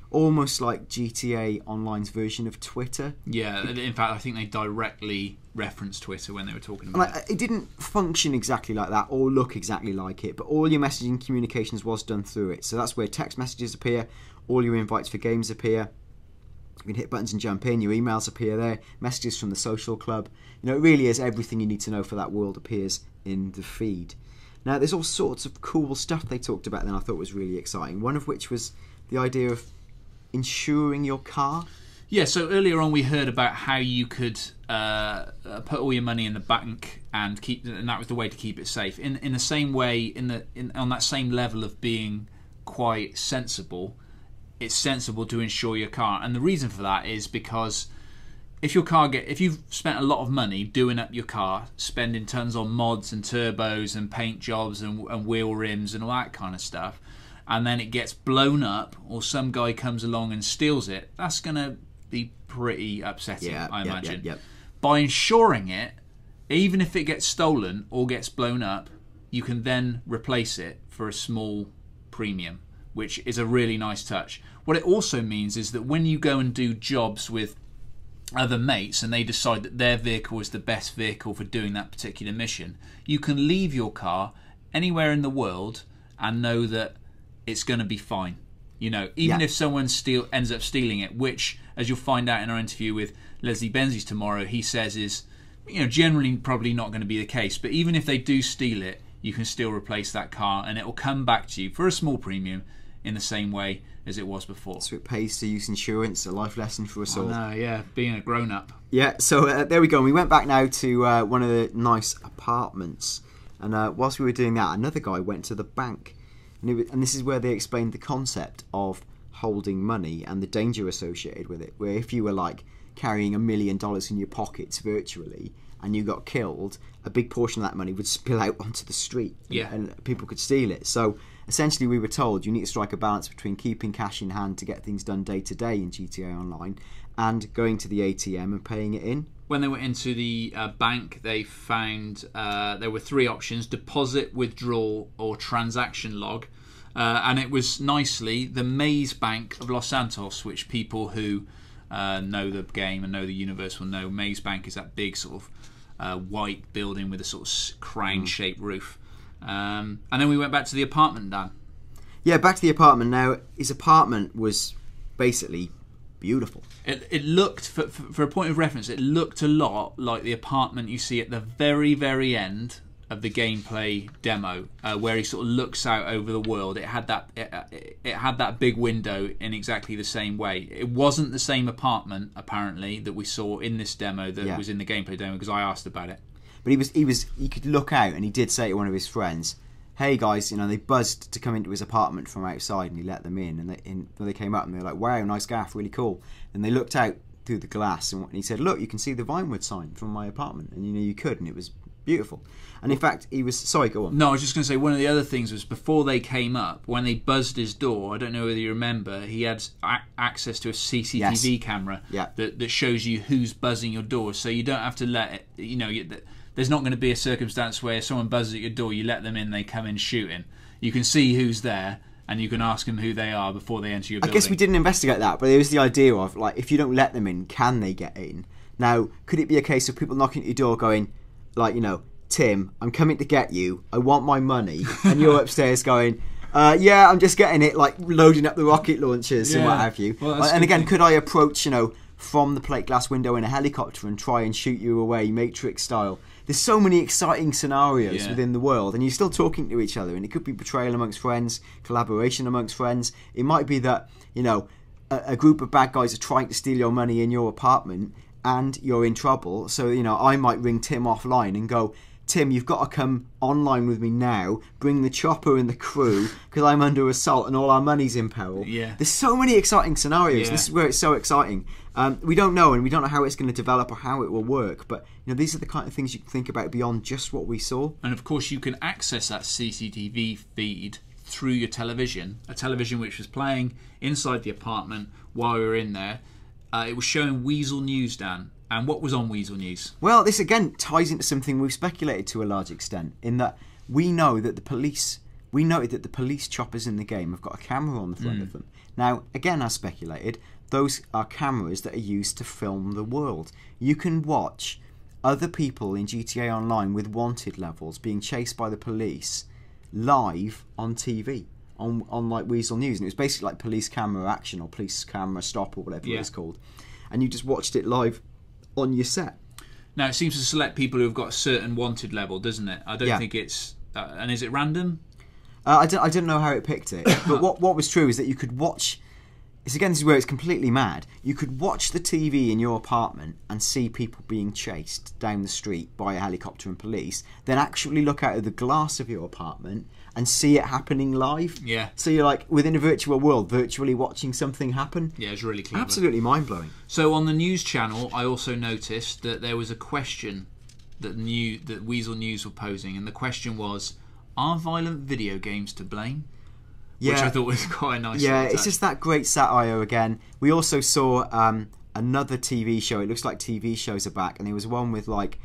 almost like GTA Online's version of Twitter. Yeah, in fact, I think they directly referenced Twitter when they were talking about it. it didn't function exactly like that or look exactly like it, but all your messaging communications was done through it. So that's where text messages appear, all your invites for games appear. You can hit buttons and jump in. Your emails appear there. Messages from the social club. You know, it really is everything you need to know for that world appears in the feed. Now, there's all sorts of cool stuff they talked about. Then I thought was really exciting. One of which was the idea of insuring your car. Yeah, so earlier on we heard about how you could uh, uh, put all your money in the bank and keep, and that was the way to keep it safe. In in the same way, in the in, on that same level of being quite sensible, it's sensible to insure your car, and the reason for that is because if your car get if you've spent a lot of money doing up your car, spending tons on mods and turbos and paint jobs and, and wheel rims and all that kind of stuff, and then it gets blown up or some guy comes along and steals it, that's gonna be pretty upsetting, Yeah, I yep, imagine. yep. By insuring it, even if it gets stolen or gets blown up, you can then replace it for a small premium. which is a really nice touch. What it also means is that when you go and do jobs with other mates and they decide that their vehicle is the best vehicle for doing that particular mission, you can leave your car anywhere in the world and know that it's going to be fine. You know, even Yeah. if someone steal ends up stealing it, which, as you'll find out in our interview with Leslie Benzies tomorrow, he says is, you know, generally probably not going to be the case. But even if they do steal it, you can still replace that car, and it will come back to you for a small premium in the same way as it was before. So it pays to use insurance, a life lesson for us all. No, yeah, being a grown up. Yeah, so uh, there we go. And we went back now to uh, one of the nice apartments, and uh, whilst we were doing that, another guy went to the bank, and, was, and this is where they explained the concept of holding money and the danger associated with it. Where if you were like carrying a million dollars in your pockets virtually and you got killed, a big portion of that money would spill out onto the street, and- Yeah. and people could steal it. So essentially, we were told you need to strike a balance between keeping cash in hand to get things done day to day in GTA Online and going to the ATM and paying it in. when they went into the uh, bank, they found uh, there were three options: deposit, withdrawal, or transaction log. Uh, and it was nicely the Maze Bank of Los Santos, which people who uh, know the game and know the universe will know. Maze Bank is that big sort of uh, white building with a sort of crown-shaped roof. Um, and then we went back to the apartment, Dan. Yeah, back to the apartment now. His apartment was basically beautiful. It, it looked, for, for, for a point of reference, it looked a lot like the apartment you see at the very, very end of the gameplay demo, uh, where he sort of looks out over the world. It had that, it, it had that big window in exactly the same way. It wasn't the same apartment, apparently, that we saw in this demo that Yeah. was in the gameplay demo because I asked about it. But he was he was he could look out and he did say to one of his friends, "Hey guys, you know they buzzed to come into his apartment from outside and he let them in and they they came up and they were like, wow, nice gaff, really cool." And they looked out through the glass and he said, "Look, you can see the Vinewood sign from my apartment." And you know you could and it was beautiful. And in fact, he was sorry, go on. No, I was just going to say one of the other things was before they came up, when they buzzed his door. I don't know whether you remember, he had a- access to a CCTV camera Yeah. that, that shows you who's buzzing your door, so you don't have to let it. You know, you, th- there's not going to be a circumstance where someone buzzes at your door, you let them in, they come in shooting. You can see who's there, and you can ask them who they are before they enter your building. I guess we didn't investigate that, but there was the idea of like if you don't let them in, can they get in? Now, could it be a case of people knocking at your door going, like, you know, Tim, I'm coming to get you. I want my money, and you're upstairs going, uh, yeah, I'm just getting it, like loading up the rocket launchers and what have you. Well, and again, thing. could I approach, you know, from the plate glass window in a helicopter and try and shoot you away, Matrix style? There's so many exciting scenarios Yeah. within the world, and you're still talking to each other. And it could be betrayal amongst friends, collaboration amongst friends. It might be that you know a, a group of bad guys are trying to steal your money in your apartment, and you're in trouble. So you know I might ring Tim offline and go. Tim, you've got to come online with me now. Bring the chopper and the crew because I'm under assault and all our money's in peril. Yeah. There's so many exciting scenarios. Yeah. This is where it's so exciting. Um, we don't know, and we don't know how it's going to develop or how it will work. But you know, these are the kind of things you can think about beyond just what we saw. And of course, you can access that CCTV feed through your television, a television which was playing inside the apartment while we were in there. Uh, it was showing Weasel News, Dan. And what was on Weasel News? Well, this again ties into something we've speculated to a large extent, in that we know that the police, we noted that the police choppers in the game have got a camera on the front of them. Now, again, as speculated, those are cameras that are used to film the world. You can watch other people in GTA Online with wanted levels being chased by the police live on TV. On, on like Weasel News, and it was basically like police camera action or police camera stop or whatever Yeah. it was called, and you just watched it live on your set. Now, it seems to select people who have got a certain wanted level, doesn't it? I don't Yeah. think it's. Uh, and is it random? Uh, I, don't, I didn't know how it picked it, but what what was true is that you could watch. It's again this is where it's completely mad. You could watch the TV in your apartment and see people being chased down the street by a helicopter and police. Then actually look out of the glass of your apartment and see it happening live. Yeah. So you're like within a virtual world, virtually watching something happen. Yeah, it's really clever. Absolutely mind blowing. So on the news channel, I also noticed that there was a question that new that Weasel News were posing, and the question was, "Are violent video games to blame?" Which I thought was quite a nice. Yeah, it's just that great satire again. We also saw um, another TV show. It looks like TV shows are back, and there was one with like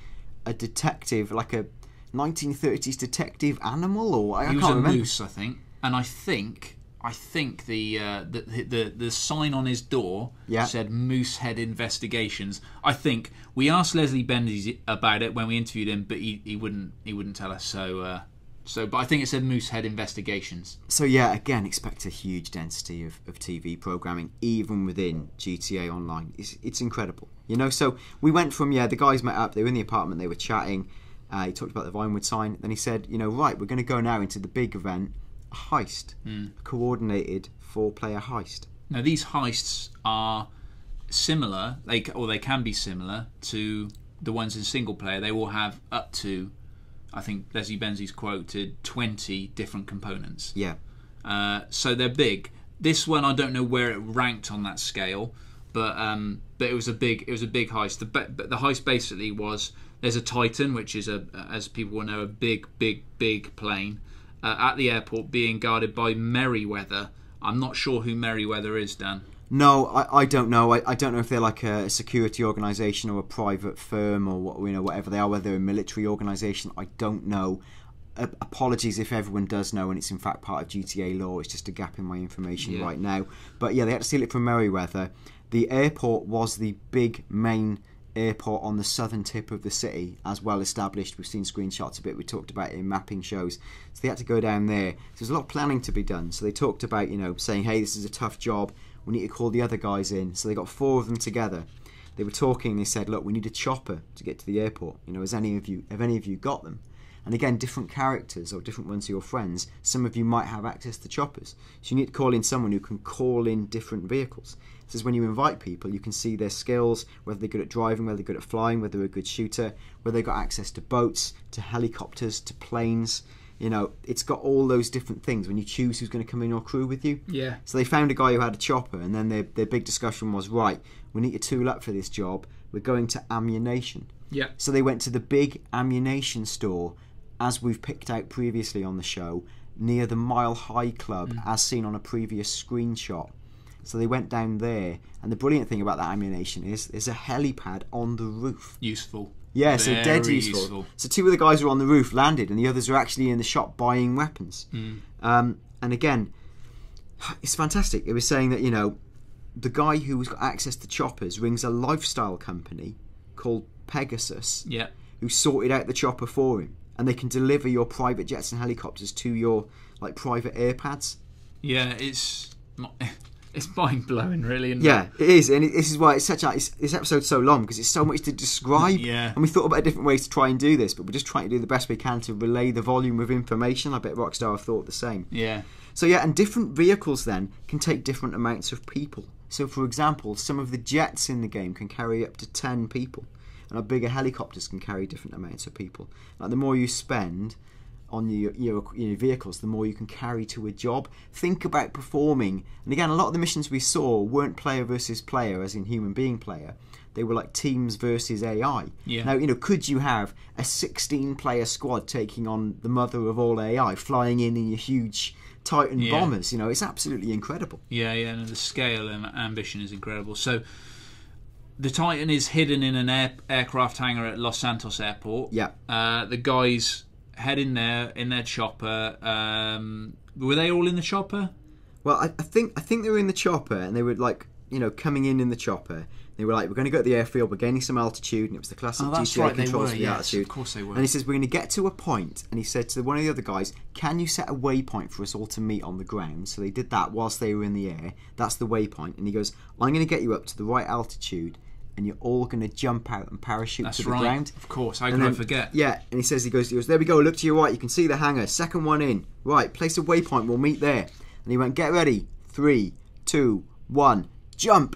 a detective, like a 1930s detective animal, or I, I can't a remember. moose, I think, and I think I think the, uh, the the the sign on his door Yeah. said Moosehead Investigations. I think we asked Leslie Benzies about it when we interviewed him, but he, he wouldn't he wouldn't tell us. So uh, so, but I think it said Moosehead Investigations. So yeah, again, expect a huge density of, of TV programming even within GTA Online. It's, it's incredible, you know. So we went from yeah, the guys met up, they were in the apartment, they were chatting. Uh, he talked about the Vinewood sign. Then he said, you know, right, we're going to go now into the big event, a heist, a coordinated four-player heist. Now these heists are similar, they or they can be similar to the ones in single player. They will have up to, I think Leslie Benzies quoted twenty different components. Yeah, Uh, so they're big. This one I don't know where it ranked on that scale, but um, but it was a big it was a big heist. The the heist basically was there's a Titan, which is a as people will know a big big big plane uh, at the airport being guarded by Merryweather. I'm not sure who Merryweather is, Dan. No, I, I don't know. I, I don't know if they're like a security organisation or a private firm or what you know whatever they are. Whether they're a military organisation, I don't know. Uh, apologies if everyone does know, and it's in fact part of GTA lore. It's just a gap in my information Yeah. right now. But yeah, they had to steal it from Merryweather. The airport was the big main airport on the southern tip of the city, as well established. We've seen screenshots of it. We talked about it in mapping shows. So they had to go down there. So there's a lot of planning to be done. So they talked about, you know, saying, hey, this is a tough job. We need to call the other guys in. So they got four of them together. They were talking. They said, look, we need a chopper to get to the airport. You know, has any of you, have any of you got them? And again, different characters or different ones of your friends, some of you might have access to choppers. So you need to call in someone who can call in different vehicles. This is when you invite people, you can see their skills, whether they're good at driving, whether they're good at flying, whether they're a good shooter, whether they've got access to boats, to helicopters, to planes. You know, it's got all those different things when you choose who's going to come in your crew with you. Yeah. So they found a guy who had a chopper, and then their, their big discussion was right, we need to tool up for this job. We're going to ammunition. Yeah. So they went to the big ammunition store, as we've picked out previously on the show, near the Mile High Club, mm. as seen on a previous screenshot. So they went down there, and the brilliant thing about that ammunition is there's a helipad on the roof. Useful. Yeah, so dead useful. useful. So two of the guys were on the roof, landed, and the others are actually in the shop buying weapons. Mm. Um, and again, it's fantastic. It was saying that you know, the guy who's got access to choppers rings a lifestyle company called Pegasus, Yeah. who sorted out the chopper for him, and they can deliver your private jets and helicopters to your like private airpads. Yeah. It's it's mind blowing, really. Isn't Yeah, it is, and it, this is why it's such a it's, this episode's so long because it's so much to describe. Yeah. and we thought about different ways to try and do this, but we're just trying to do the best we can to relay the volume of information. I bet Rockstar have thought the same. Yeah. So yeah, and different vehicles then can take different amounts of people. So for example, some of the jets in the game can carry up to ten people, and our bigger helicopters can carry different amounts of people. Like the more you spend on your, your your vehicles, the more you can carry to a job. Think about performing, and again, a lot of the missions we saw weren't player versus player, as in human being player. They were like teams versus AI. Yeah. Now, you know, could you have a 16 player squad taking on the mother of all AI, flying in in your huge Titan Yeah. bombers? You know, it's absolutely incredible. Yeah, yeah, and the scale and ambition is incredible. So, the Titan is hidden in an air, aircraft hangar at Los Santos Airport. Yeah. Uh, the guys head in there in their chopper. Um, were they all in the chopper? Well, I, I think I think they were in the chopper, and they were like, you know, coming in in the chopper. They were like, "We're going to go to the airfield. We're gaining some altitude," and it was the classic Oh, GTA right, controls were, for the yes, altitude. of course they were. And he says, "We're going to get to a point," and he said to one of the other guys, "Can you set a waypoint for us all to meet on the ground?" So they did that whilst they were in the air. That's the waypoint, and he goes, "I'm going to get you up to the right altitude." And you're all going to jump out and parachute That's to the right. ground. Of course, how And could I forget? Yeah, and he says he goes, he goes, there we go, look to your right, you can see the hangar, second one in. Right, place a waypoint, we'll meet there. And he went, get ready, three, two, one, jump.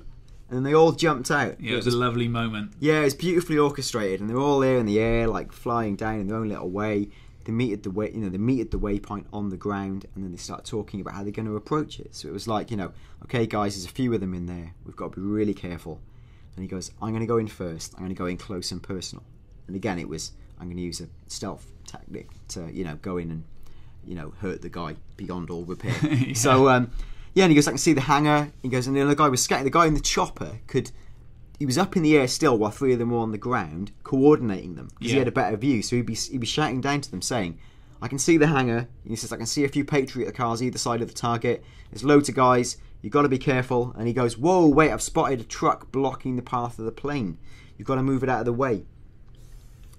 And then they all jumped out. Yeah, it was a lovely moment. Yeah, it's beautifully orchestrated, and they're all there in the air, like flying down in their own little way. They meet at the way, you know, they meet at the waypoint on the ground, and then they start talking about how they're going to approach it. So it was like, you know, okay, guys, there's a few of them in there. We've got to be really careful. And he goes, I'm going to go in first. I'm going to go in close and personal. And again, it was, I'm going to use a stealth tactic to, you know, go in and, you know, hurt the guy beyond all repair. So, um, yeah, and he goes, I can see the hangar. He goes, and the other guy was scattered. The guy in the chopper could he was up in the air still while three of them were on the ground, coordinating them because he had a better view. So he'd be he'd be shouting down to them, saying, I can see the hangar. He says, I can see a few Patriot cars either side of the target. There's loads of guys. You've got to be careful. And he goes, Whoa, wait, I've spotted a truck blocking the path of the plane. You've got to move it out of the way.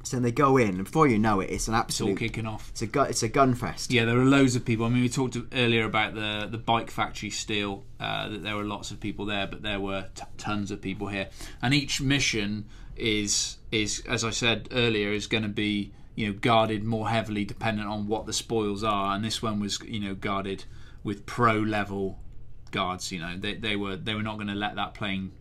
So then they go in, and before you know it, it's an It's all absolute. kicking off. It's a gu- it's a gun fest. Yeah, there are loads of people. I mean, we talked earlier about the the bike factory steel. Uh, that there were lots of people there, but there were t- tons of people here. And each mission is is as I said earlier is going to be you know guarded more heavily dependent on what the spoils are. And this one was you know guarded with pro level guards. You know they they were they were not going to let that plane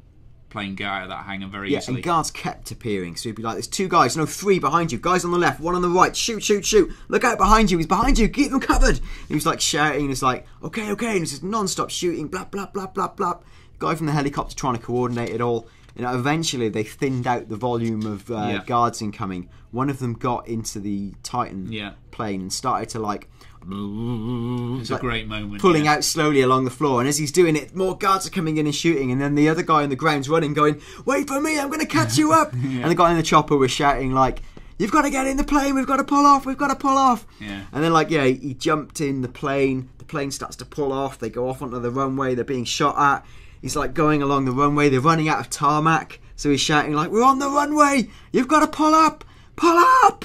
plane go out of that hangar very Yeah, easily. and guards kept appearing. So he'd be like, "There's two guys, no, three behind you. Guys on the left, one on the right. Shoot, shoot, shoot! Look out behind you! He's behind you! Keep them covered!" And he was like shouting. It's like, "Okay, okay," and it's just non-stop shooting. Blah blah blah blah blah. Guy from the helicopter trying to coordinate it all. And eventually, they thinned out the volume of uh, Yeah. guards incoming. One of them got into the Titan Yeah. plane and started to like. It's a great moment. pulling yeah. out slowly along the floor. And as he's doing it, more guards are coming in and shooting. And then the other guy on the ground's running, going, "Wait for me! I'm going to catch you up!" And the guy in the chopper was shouting like. You've got to get in the plane. We've got to pull off. We've got to pull off. Yeah. And then, like, yeah, he, he jumped in the plane. The plane starts to pull off. They go off onto the runway. They're being shot at. He's like going along the runway. They're running out of tarmac. So he's shouting like, "We're on the runway. You've got to pull up. Pull up."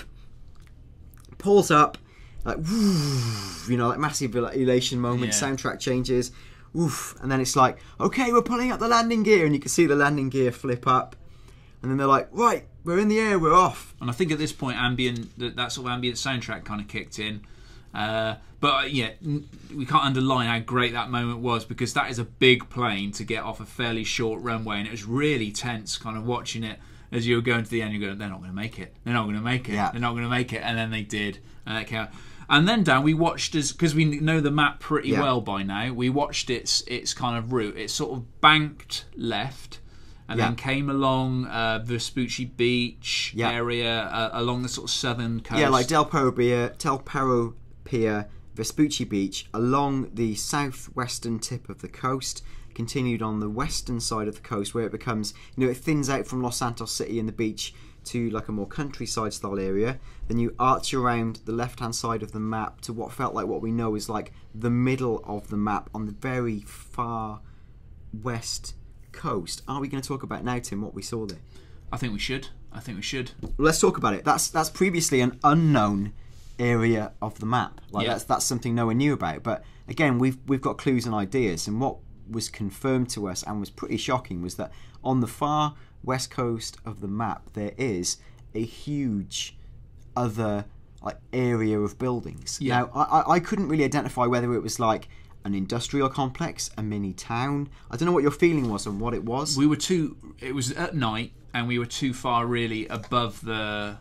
Pulls up, like, woo, you know, like massive elation moment. Yeah. Soundtrack changes. Oof, and then it's like, okay, we're pulling up the landing gear, and you can see the landing gear flip up, and then they're like, right, we're in the air, we're off. And I think at this point, ambient that, that sort of ambient soundtrack kind of kicked in. Uh, but uh, yeah, n- we can't underline how great that moment was because that is a big plane to get off a fairly short runway, and it was really tense, kind of watching it as you were going to the end. You go, they're not going to make it. They're not going to make it. Yeah. They're not going to make it, and then they did. And that came out. And then Dan, we watched as because we know the map pretty Yeah. well by now. We watched its its kind of route. It sort of banked left, and Yeah. then came along uh, Vespucci Beach Yeah. area uh, along the sort of southern coast. Yeah, like Del Perro Pier, Del Perro Pier, Vespucci Beach, along the southwestern tip of the coast, continued on the western side of the coast where it becomes, you know, it thins out from Los Santos City and the beach to like a more countryside style area. Then you arch around the left hand side of the map to what felt like what we know is like the middle of the map on the very far west coast. Are we going to talk about now, Tim, what we saw there? I think we should. I think we should. Let's talk about it. That's that's previously an unknown area of the map. Like Yeah. that's that's something no one knew about. But again, we've we've got clues and ideas. And what was confirmed to us and was pretty shocking was that on the far west coast of the map there is a huge other like area of buildings. Yeah. Now I, I couldn't really identify whether it was like an industrial complex, a mini town. I don't know what your feeling was on what it was. We were too. It was at night, and we were too far really above the,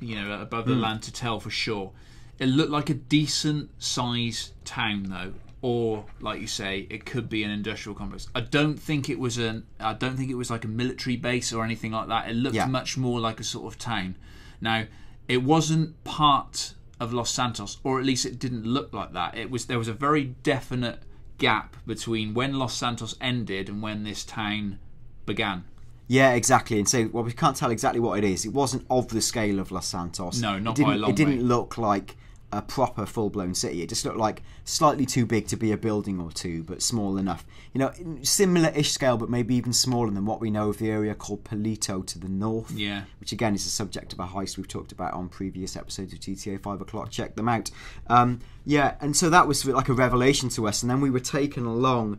you know, above the hmm. land to tell for sure. It looked like a decent sized town though, or like you say, it could be an industrial complex. I don't think it was an. I don't think it was like a military base or anything like that. It looked Yeah. much more like a sort of town. Now, it wasn't part of Los Santos, or at least it didn't look like that. It was there was a very definite gap between when Los Santos ended and when this town began. Yeah, exactly. And so, well, we can't tell exactly what it is. It wasn't of the scale of Los Santos. No, not it didn't, by a long It didn't way. look like a proper full-blown city. It just looked like slightly too big to be a building or two, but small enough. You know, similar-ish scale, but maybe even smaller than what we know of the area called Paleto to the north. Yeah. Which again is a subject of a heist we've talked about on previous episodes of GTA Five O'clock. Check them out. Um, yeah, and so that was like a revelation to us, and then we were taken along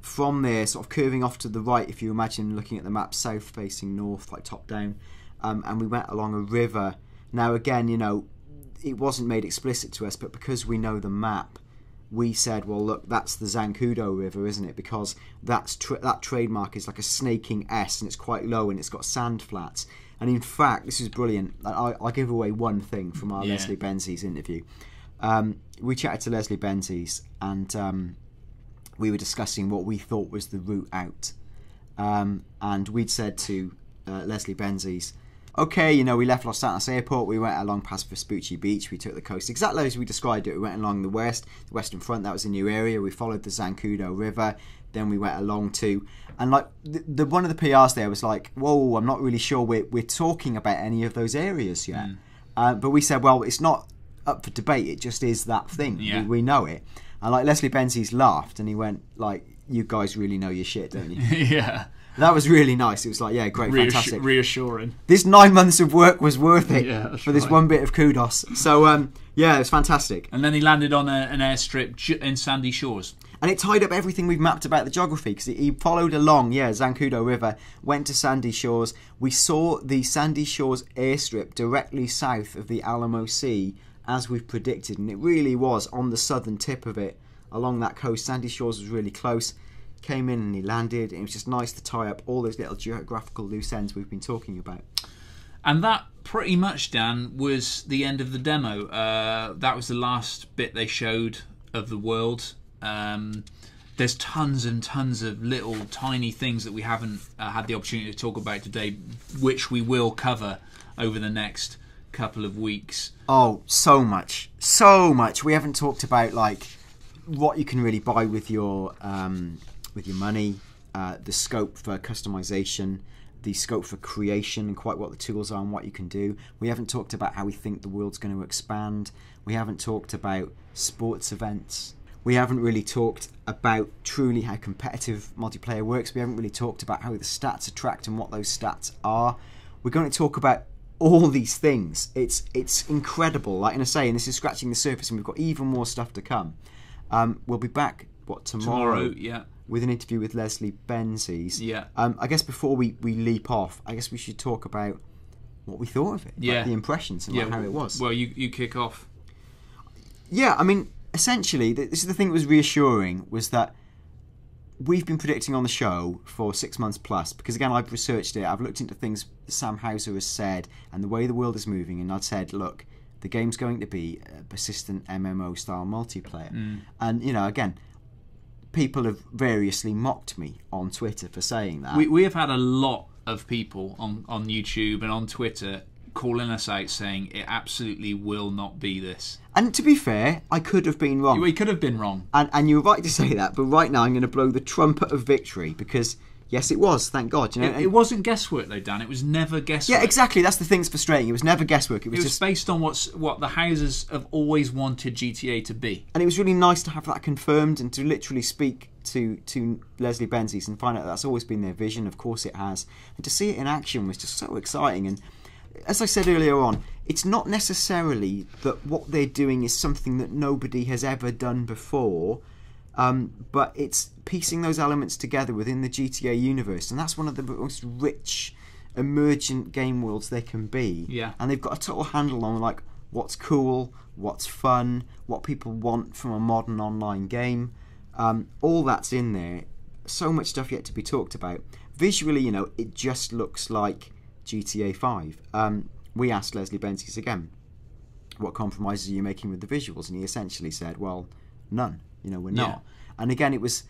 from there, sort of curving off to the right, if you imagine looking at the map, south facing north, like top down, um, and we went along a river. Now, again, you know, it wasn't made explicit to us, but because we know the map, we said, well, look, that's the Zancudo River, isn't it? Because that's tra- that trademark is like a snaking S, and it's quite low, and it's got sand flats. And in fact, this is brilliant. I, I'll give away one thing from our Yeah. Leslie Benzies interview. Um, we chatted to Leslie Benzies, and um, we were discussing what we thought was the route out. Um, and we'd said to uh, Leslie Benzies, okay, you know, we left Los Santos Airport, we went along past Vespucci Beach, we took the coast exactly as we described it. We went along the west, the western front, that was a new area. We followed the Zancudo River, then we went along to, and like the, the one of the PRs there was like, whoa, I'm not really sure we're, we're talking about any of those areas yet. Uh, but we said, well, it's not up for debate. It just is that thing. Yeah. We, we know it. And like Leslie Benzies laughed and he went like, "You guys really know your shit, don't you?" yeah. That was really nice. It was like, yeah, great, fantastic. reassuring. this nine months of work was worth it Yeah, for this right. one bit of kudos. So um, yeah, it was fantastic. And then he landed on a, an airstrip in Sandy Shores. And it tied up everything we've mapped about the geography because he followed along, yeah, Zancudo River, went to Sandy Shores. We saw the Sandy Shores airstrip directly south of the Alamo Sea, as we've predicted, and it really was on the southern tip of it along that coast. Sandy Shores was really close. Came in and he landed. And it was just nice to tie up all those little geographical loose ends we've been talking about. And that pretty much, Dan, was the end of the demo. Uh, that was the last bit they showed of the world. Um, there's tons and tons of little tiny things that we haven't uh, had the opportunity to talk about today, which we will cover over the next couple of weeks. Oh, so much, so much. We haven't talked about like what you can really buy with your um, with your money, uh, the scope for customization, the scope for creation, and quite what the tools are and what you can do. We haven't talked about how we think the world's going to expand. We haven't talked about sports events. We haven't really talked about truly how competitive multiplayer works. We haven't really talked about how the stats are tracked and what those stats are. We're going to talk about all these things. It's it's incredible. Like and I say, and this is scratching the surface, and we've got even more stuff to come. Um, we'll be back what tomorrow, Tomorrow, yeah. With an interview with Leslie Benzies. Yeah. Um, I guess before we, we leap off, I guess we should talk about what we thought of it. like Yeah. the impressions and Yeah, like how it was. Well, you, you kick off. Yeah, I mean, essentially, this is the thing that was reassuring was that we've been predicting on the show for six months plus because again, I've researched it, I've looked into things Sam Houser has said and the way the world is moving, and I'd said, look, the game's going to be a persistent MMO style multiplayer, and you know, again. People have variously mocked me on Twitter for saying that. We, we have had a lot of people on, on YouTube and on Twitter calling us out saying it absolutely will not be this. and to be fair, I could have been wrong. We could have been wrong. And, and you're right to say that, but right now I'm going to blow the trumpet of victory because yes, it was. Thank God. You know, It, it wasn't guesswork though, Dan. It was never guesswork. yeah, exactly. That's the thing that's frustrating. It was never guesswork. It It was was just, based on what's what the Housers have always wanted GTA to be. and it was really nice to have that confirmed and to literally speak to to Leslie Benzies and find out that's always been their vision. Of course, it has, and to see it in action was just so exciting. And as I said earlier on, it's not necessarily that what they're doing is something that nobody has ever done before. Um, but it's piecing those elements together within the GTA universe, and that's one of the most rich, emergent game worlds there can be. Yeah. and they've got a total handle on like what's cool, what's fun, what people want from a modern online game. Um, all that's in there. So much stuff yet to be talked about. Visually, you know, it just looks like GTA 5. Um, we asked Leslie Benzies again, what compromises are you making with the visuals? And he essentially said, well, none. You know, we're Yeah. not. And again, it was.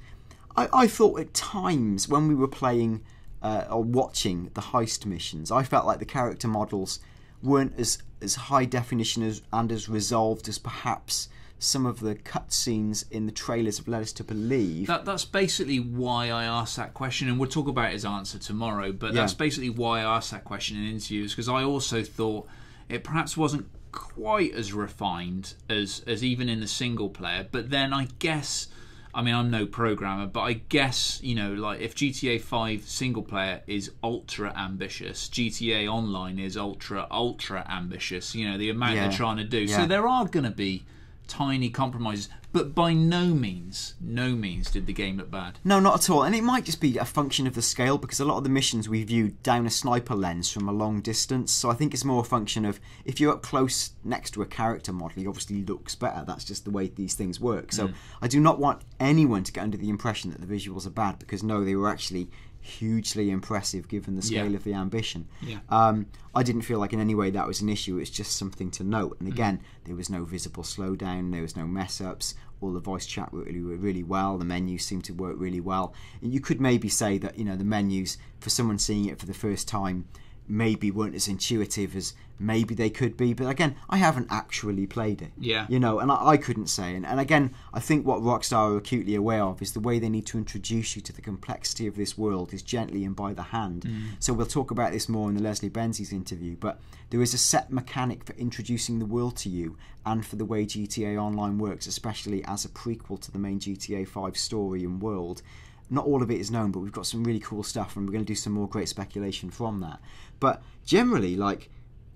I, I thought at times when we were playing uh, or watching the heist missions, I felt like the character models weren't as as high definition as and as resolved as perhaps some of the cutscenes in the trailers have led us to believe. That that's basically why I asked that question, and we'll talk about his answer tomorrow. But Yeah. that's basically why I asked that question in interviews because I also thought it perhaps wasn't quite as refined as as even in the single player. But then I guess. I mean, I'm no programmer, but I guess you know, like if GTA 5 single player is ultra ambitious, GTA Online is ultra ultra ambitious. You know, the amount Yeah. they're trying to do. Yeah. So there are going to be tiny compromises, but by no means, no means did the game look bad. No, not at all. And it might just be a function of the scale because a lot of the missions we viewed down a sniper lens from a long distance. So I think it's more a function of if you're up close next to a character model, he obviously looks better. That's just the way these things work. So mm. I do not want anyone to get under the impression that the visuals are bad because no, they were actually hugely impressive given the scale Yeah. of the ambition. Yeah. Um, I didn't feel like in any way that was an issue. It's just something to note. And again, there was no visible slowdown. There was no mess ups. All the voice chat worked really, really well. The menus seemed to work really well. And you could maybe say that you know the menus for someone seeing it for the first time maybe weren't as intuitive as maybe they could be. But again, I haven't actually played it. Yeah. You know, and I, I couldn't say. And, and again, I think what Rockstar are acutely aware of is the way they need to introduce you to the complexity of this world is gently and by the hand. Mm. So we'll talk about this more in the Leslie Benzies interview. But there is a set mechanic for introducing the world to you and for the way GTA Online works, especially as a prequel to the main GTA 5 story and world not all of it is known, but we've got some really cool stuff, and we're going to do some more great speculation from that. But generally, like,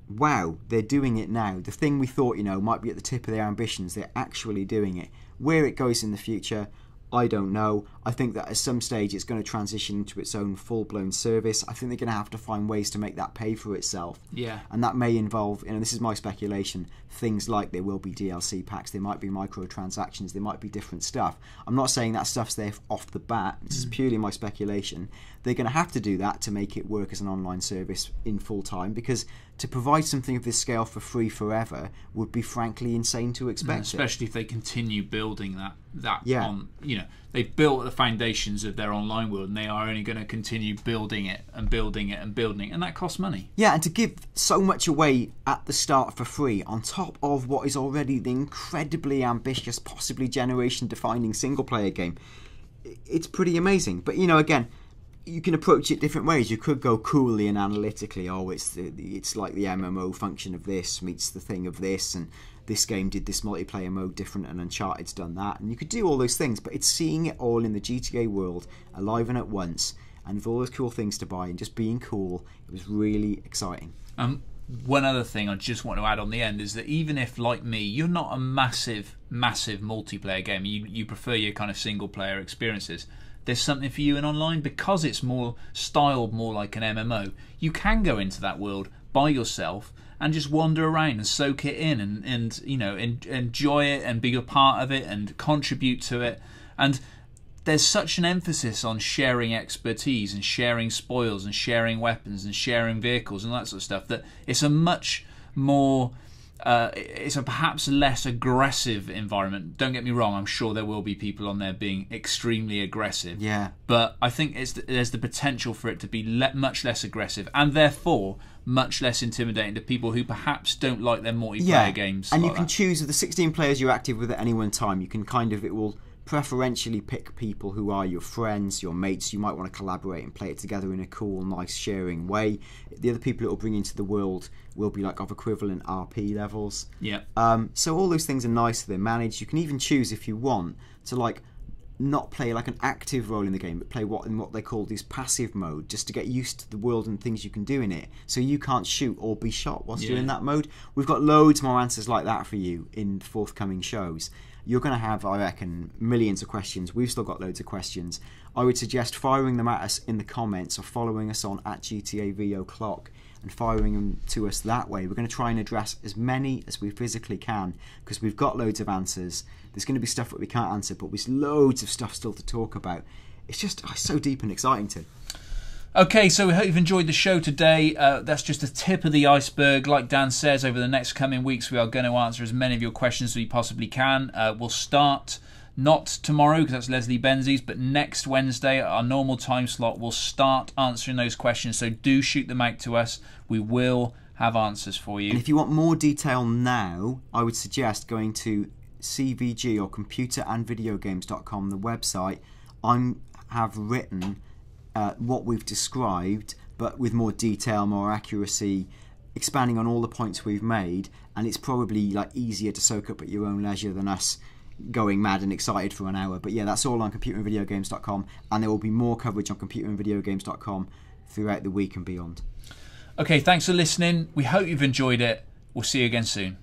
wow, they're doing it now. The thing we thought, you know, might be at the tip of their ambitions, they're actually doing it. Where it goes in the future, I don't know. I think that at some stage it's going to transition into its own full blown service. I think they're going to have to find ways to make that pay for itself. Yeah. And that may involve, you know, this is my speculation, things like there will be DLC packs, there might be microtransactions, there might be different stuff. I'm not saying that stuff's there off the bat, this is mm. purely my speculation. They're going to have to do that to make it work as an online service in full time because to provide something of this scale for free forever would be frankly insane to expect. it. especially if they continue building that that Yeah. on you know they've built foundations of their online world and they are only going to continue building it and building it and building it and that costs money Yeah, and to give so much away at the start for free, on top of what is already the incredibly ambitious, possibly generation defining single player game, it's pretty amazing. But you know, again, you can approach it different ways. You could go coolly and analytically. Oh, it's the it's like the MMO function of this meets the thing of this, and this game did this multiplayer mode different, and Uncharted's done that. And you could do all those things, but it's seeing it all in the GTA world, alive and at once, and with all those cool things to buy, and just being cool. It was really exciting. Um, one other thing I just want to add on the end is that even if, like me, you're not a massive, massive multiplayer game, you you prefer your kind of single player experiences. There's something for you in online because it's more styled more like an MMO. You can go into that world by yourself and just wander around and soak it in and, and you know en- enjoy it and be a part of it and contribute to it. And there's such an emphasis on sharing expertise and sharing spoils and sharing weapons and sharing vehicles and that sort of stuff that it's a much more uh, it's a perhaps less aggressive environment. Don't get me wrong. I'm sure there will be people on there being extremely aggressive. Yeah. But I think it's there's the potential for it to be le- much less aggressive and therefore much less intimidating to people who perhaps don't like their multiplayer games. And you can that. choose of the 16 players you're active with at any one time. You can kind of it will preferentially pick people who are your friends, your mates. You might want to collaborate and play it together in a cool, nice, sharing way. The other people it will bring into the world will be like of equivalent RP levels. yeah. Um, so all those things are nice. They're managed. You can even choose if you want to like not play like an active role in the game, but play what in what they call this passive mode, just to get used to the world and things you can do in it. So you can't shoot or be shot whilst you're in that mode. We've got loads more answers like that for you in forthcoming shows. You're going to have, I reckon, millions of questions. We've still got loads of questions. I would suggest firing them at us in the comments or following us on at GTA VO Clock and firing them to us that way. We're going to try and address as many as we physically can because we've got loads of answers. There's going to be stuff that we can't answer, but there's loads of stuff still to talk about. It's just oh, so deep and exciting to. Okay, so we hope you've enjoyed the show today. Uh, that's just the tip of the iceberg. Like Dan says, over the next coming weeks, we are going to answer as many of your questions as we possibly can. Uh, we'll start not tomorrow because that's Leslie Benzies, but next Wednesday at our normal time slot, we'll start answering those questions. So do shoot them out to us. We will have answers for you. And if you want more detail now, I would suggest going to CVG or computerandvideogames.com, the website. I have written uh, what we've described, but with more detail, more accuracy, expanding on all the points we've made, and it's probably like easier to soak up at your own leisure than us going mad and excited for an hour. But yeah, that's all on computerandvideogames.com, and there will be more coverage on computerandvideogames.com throughout the week and beyond. Okay, thanks for listening. We hope you've enjoyed it. We'll see you again soon.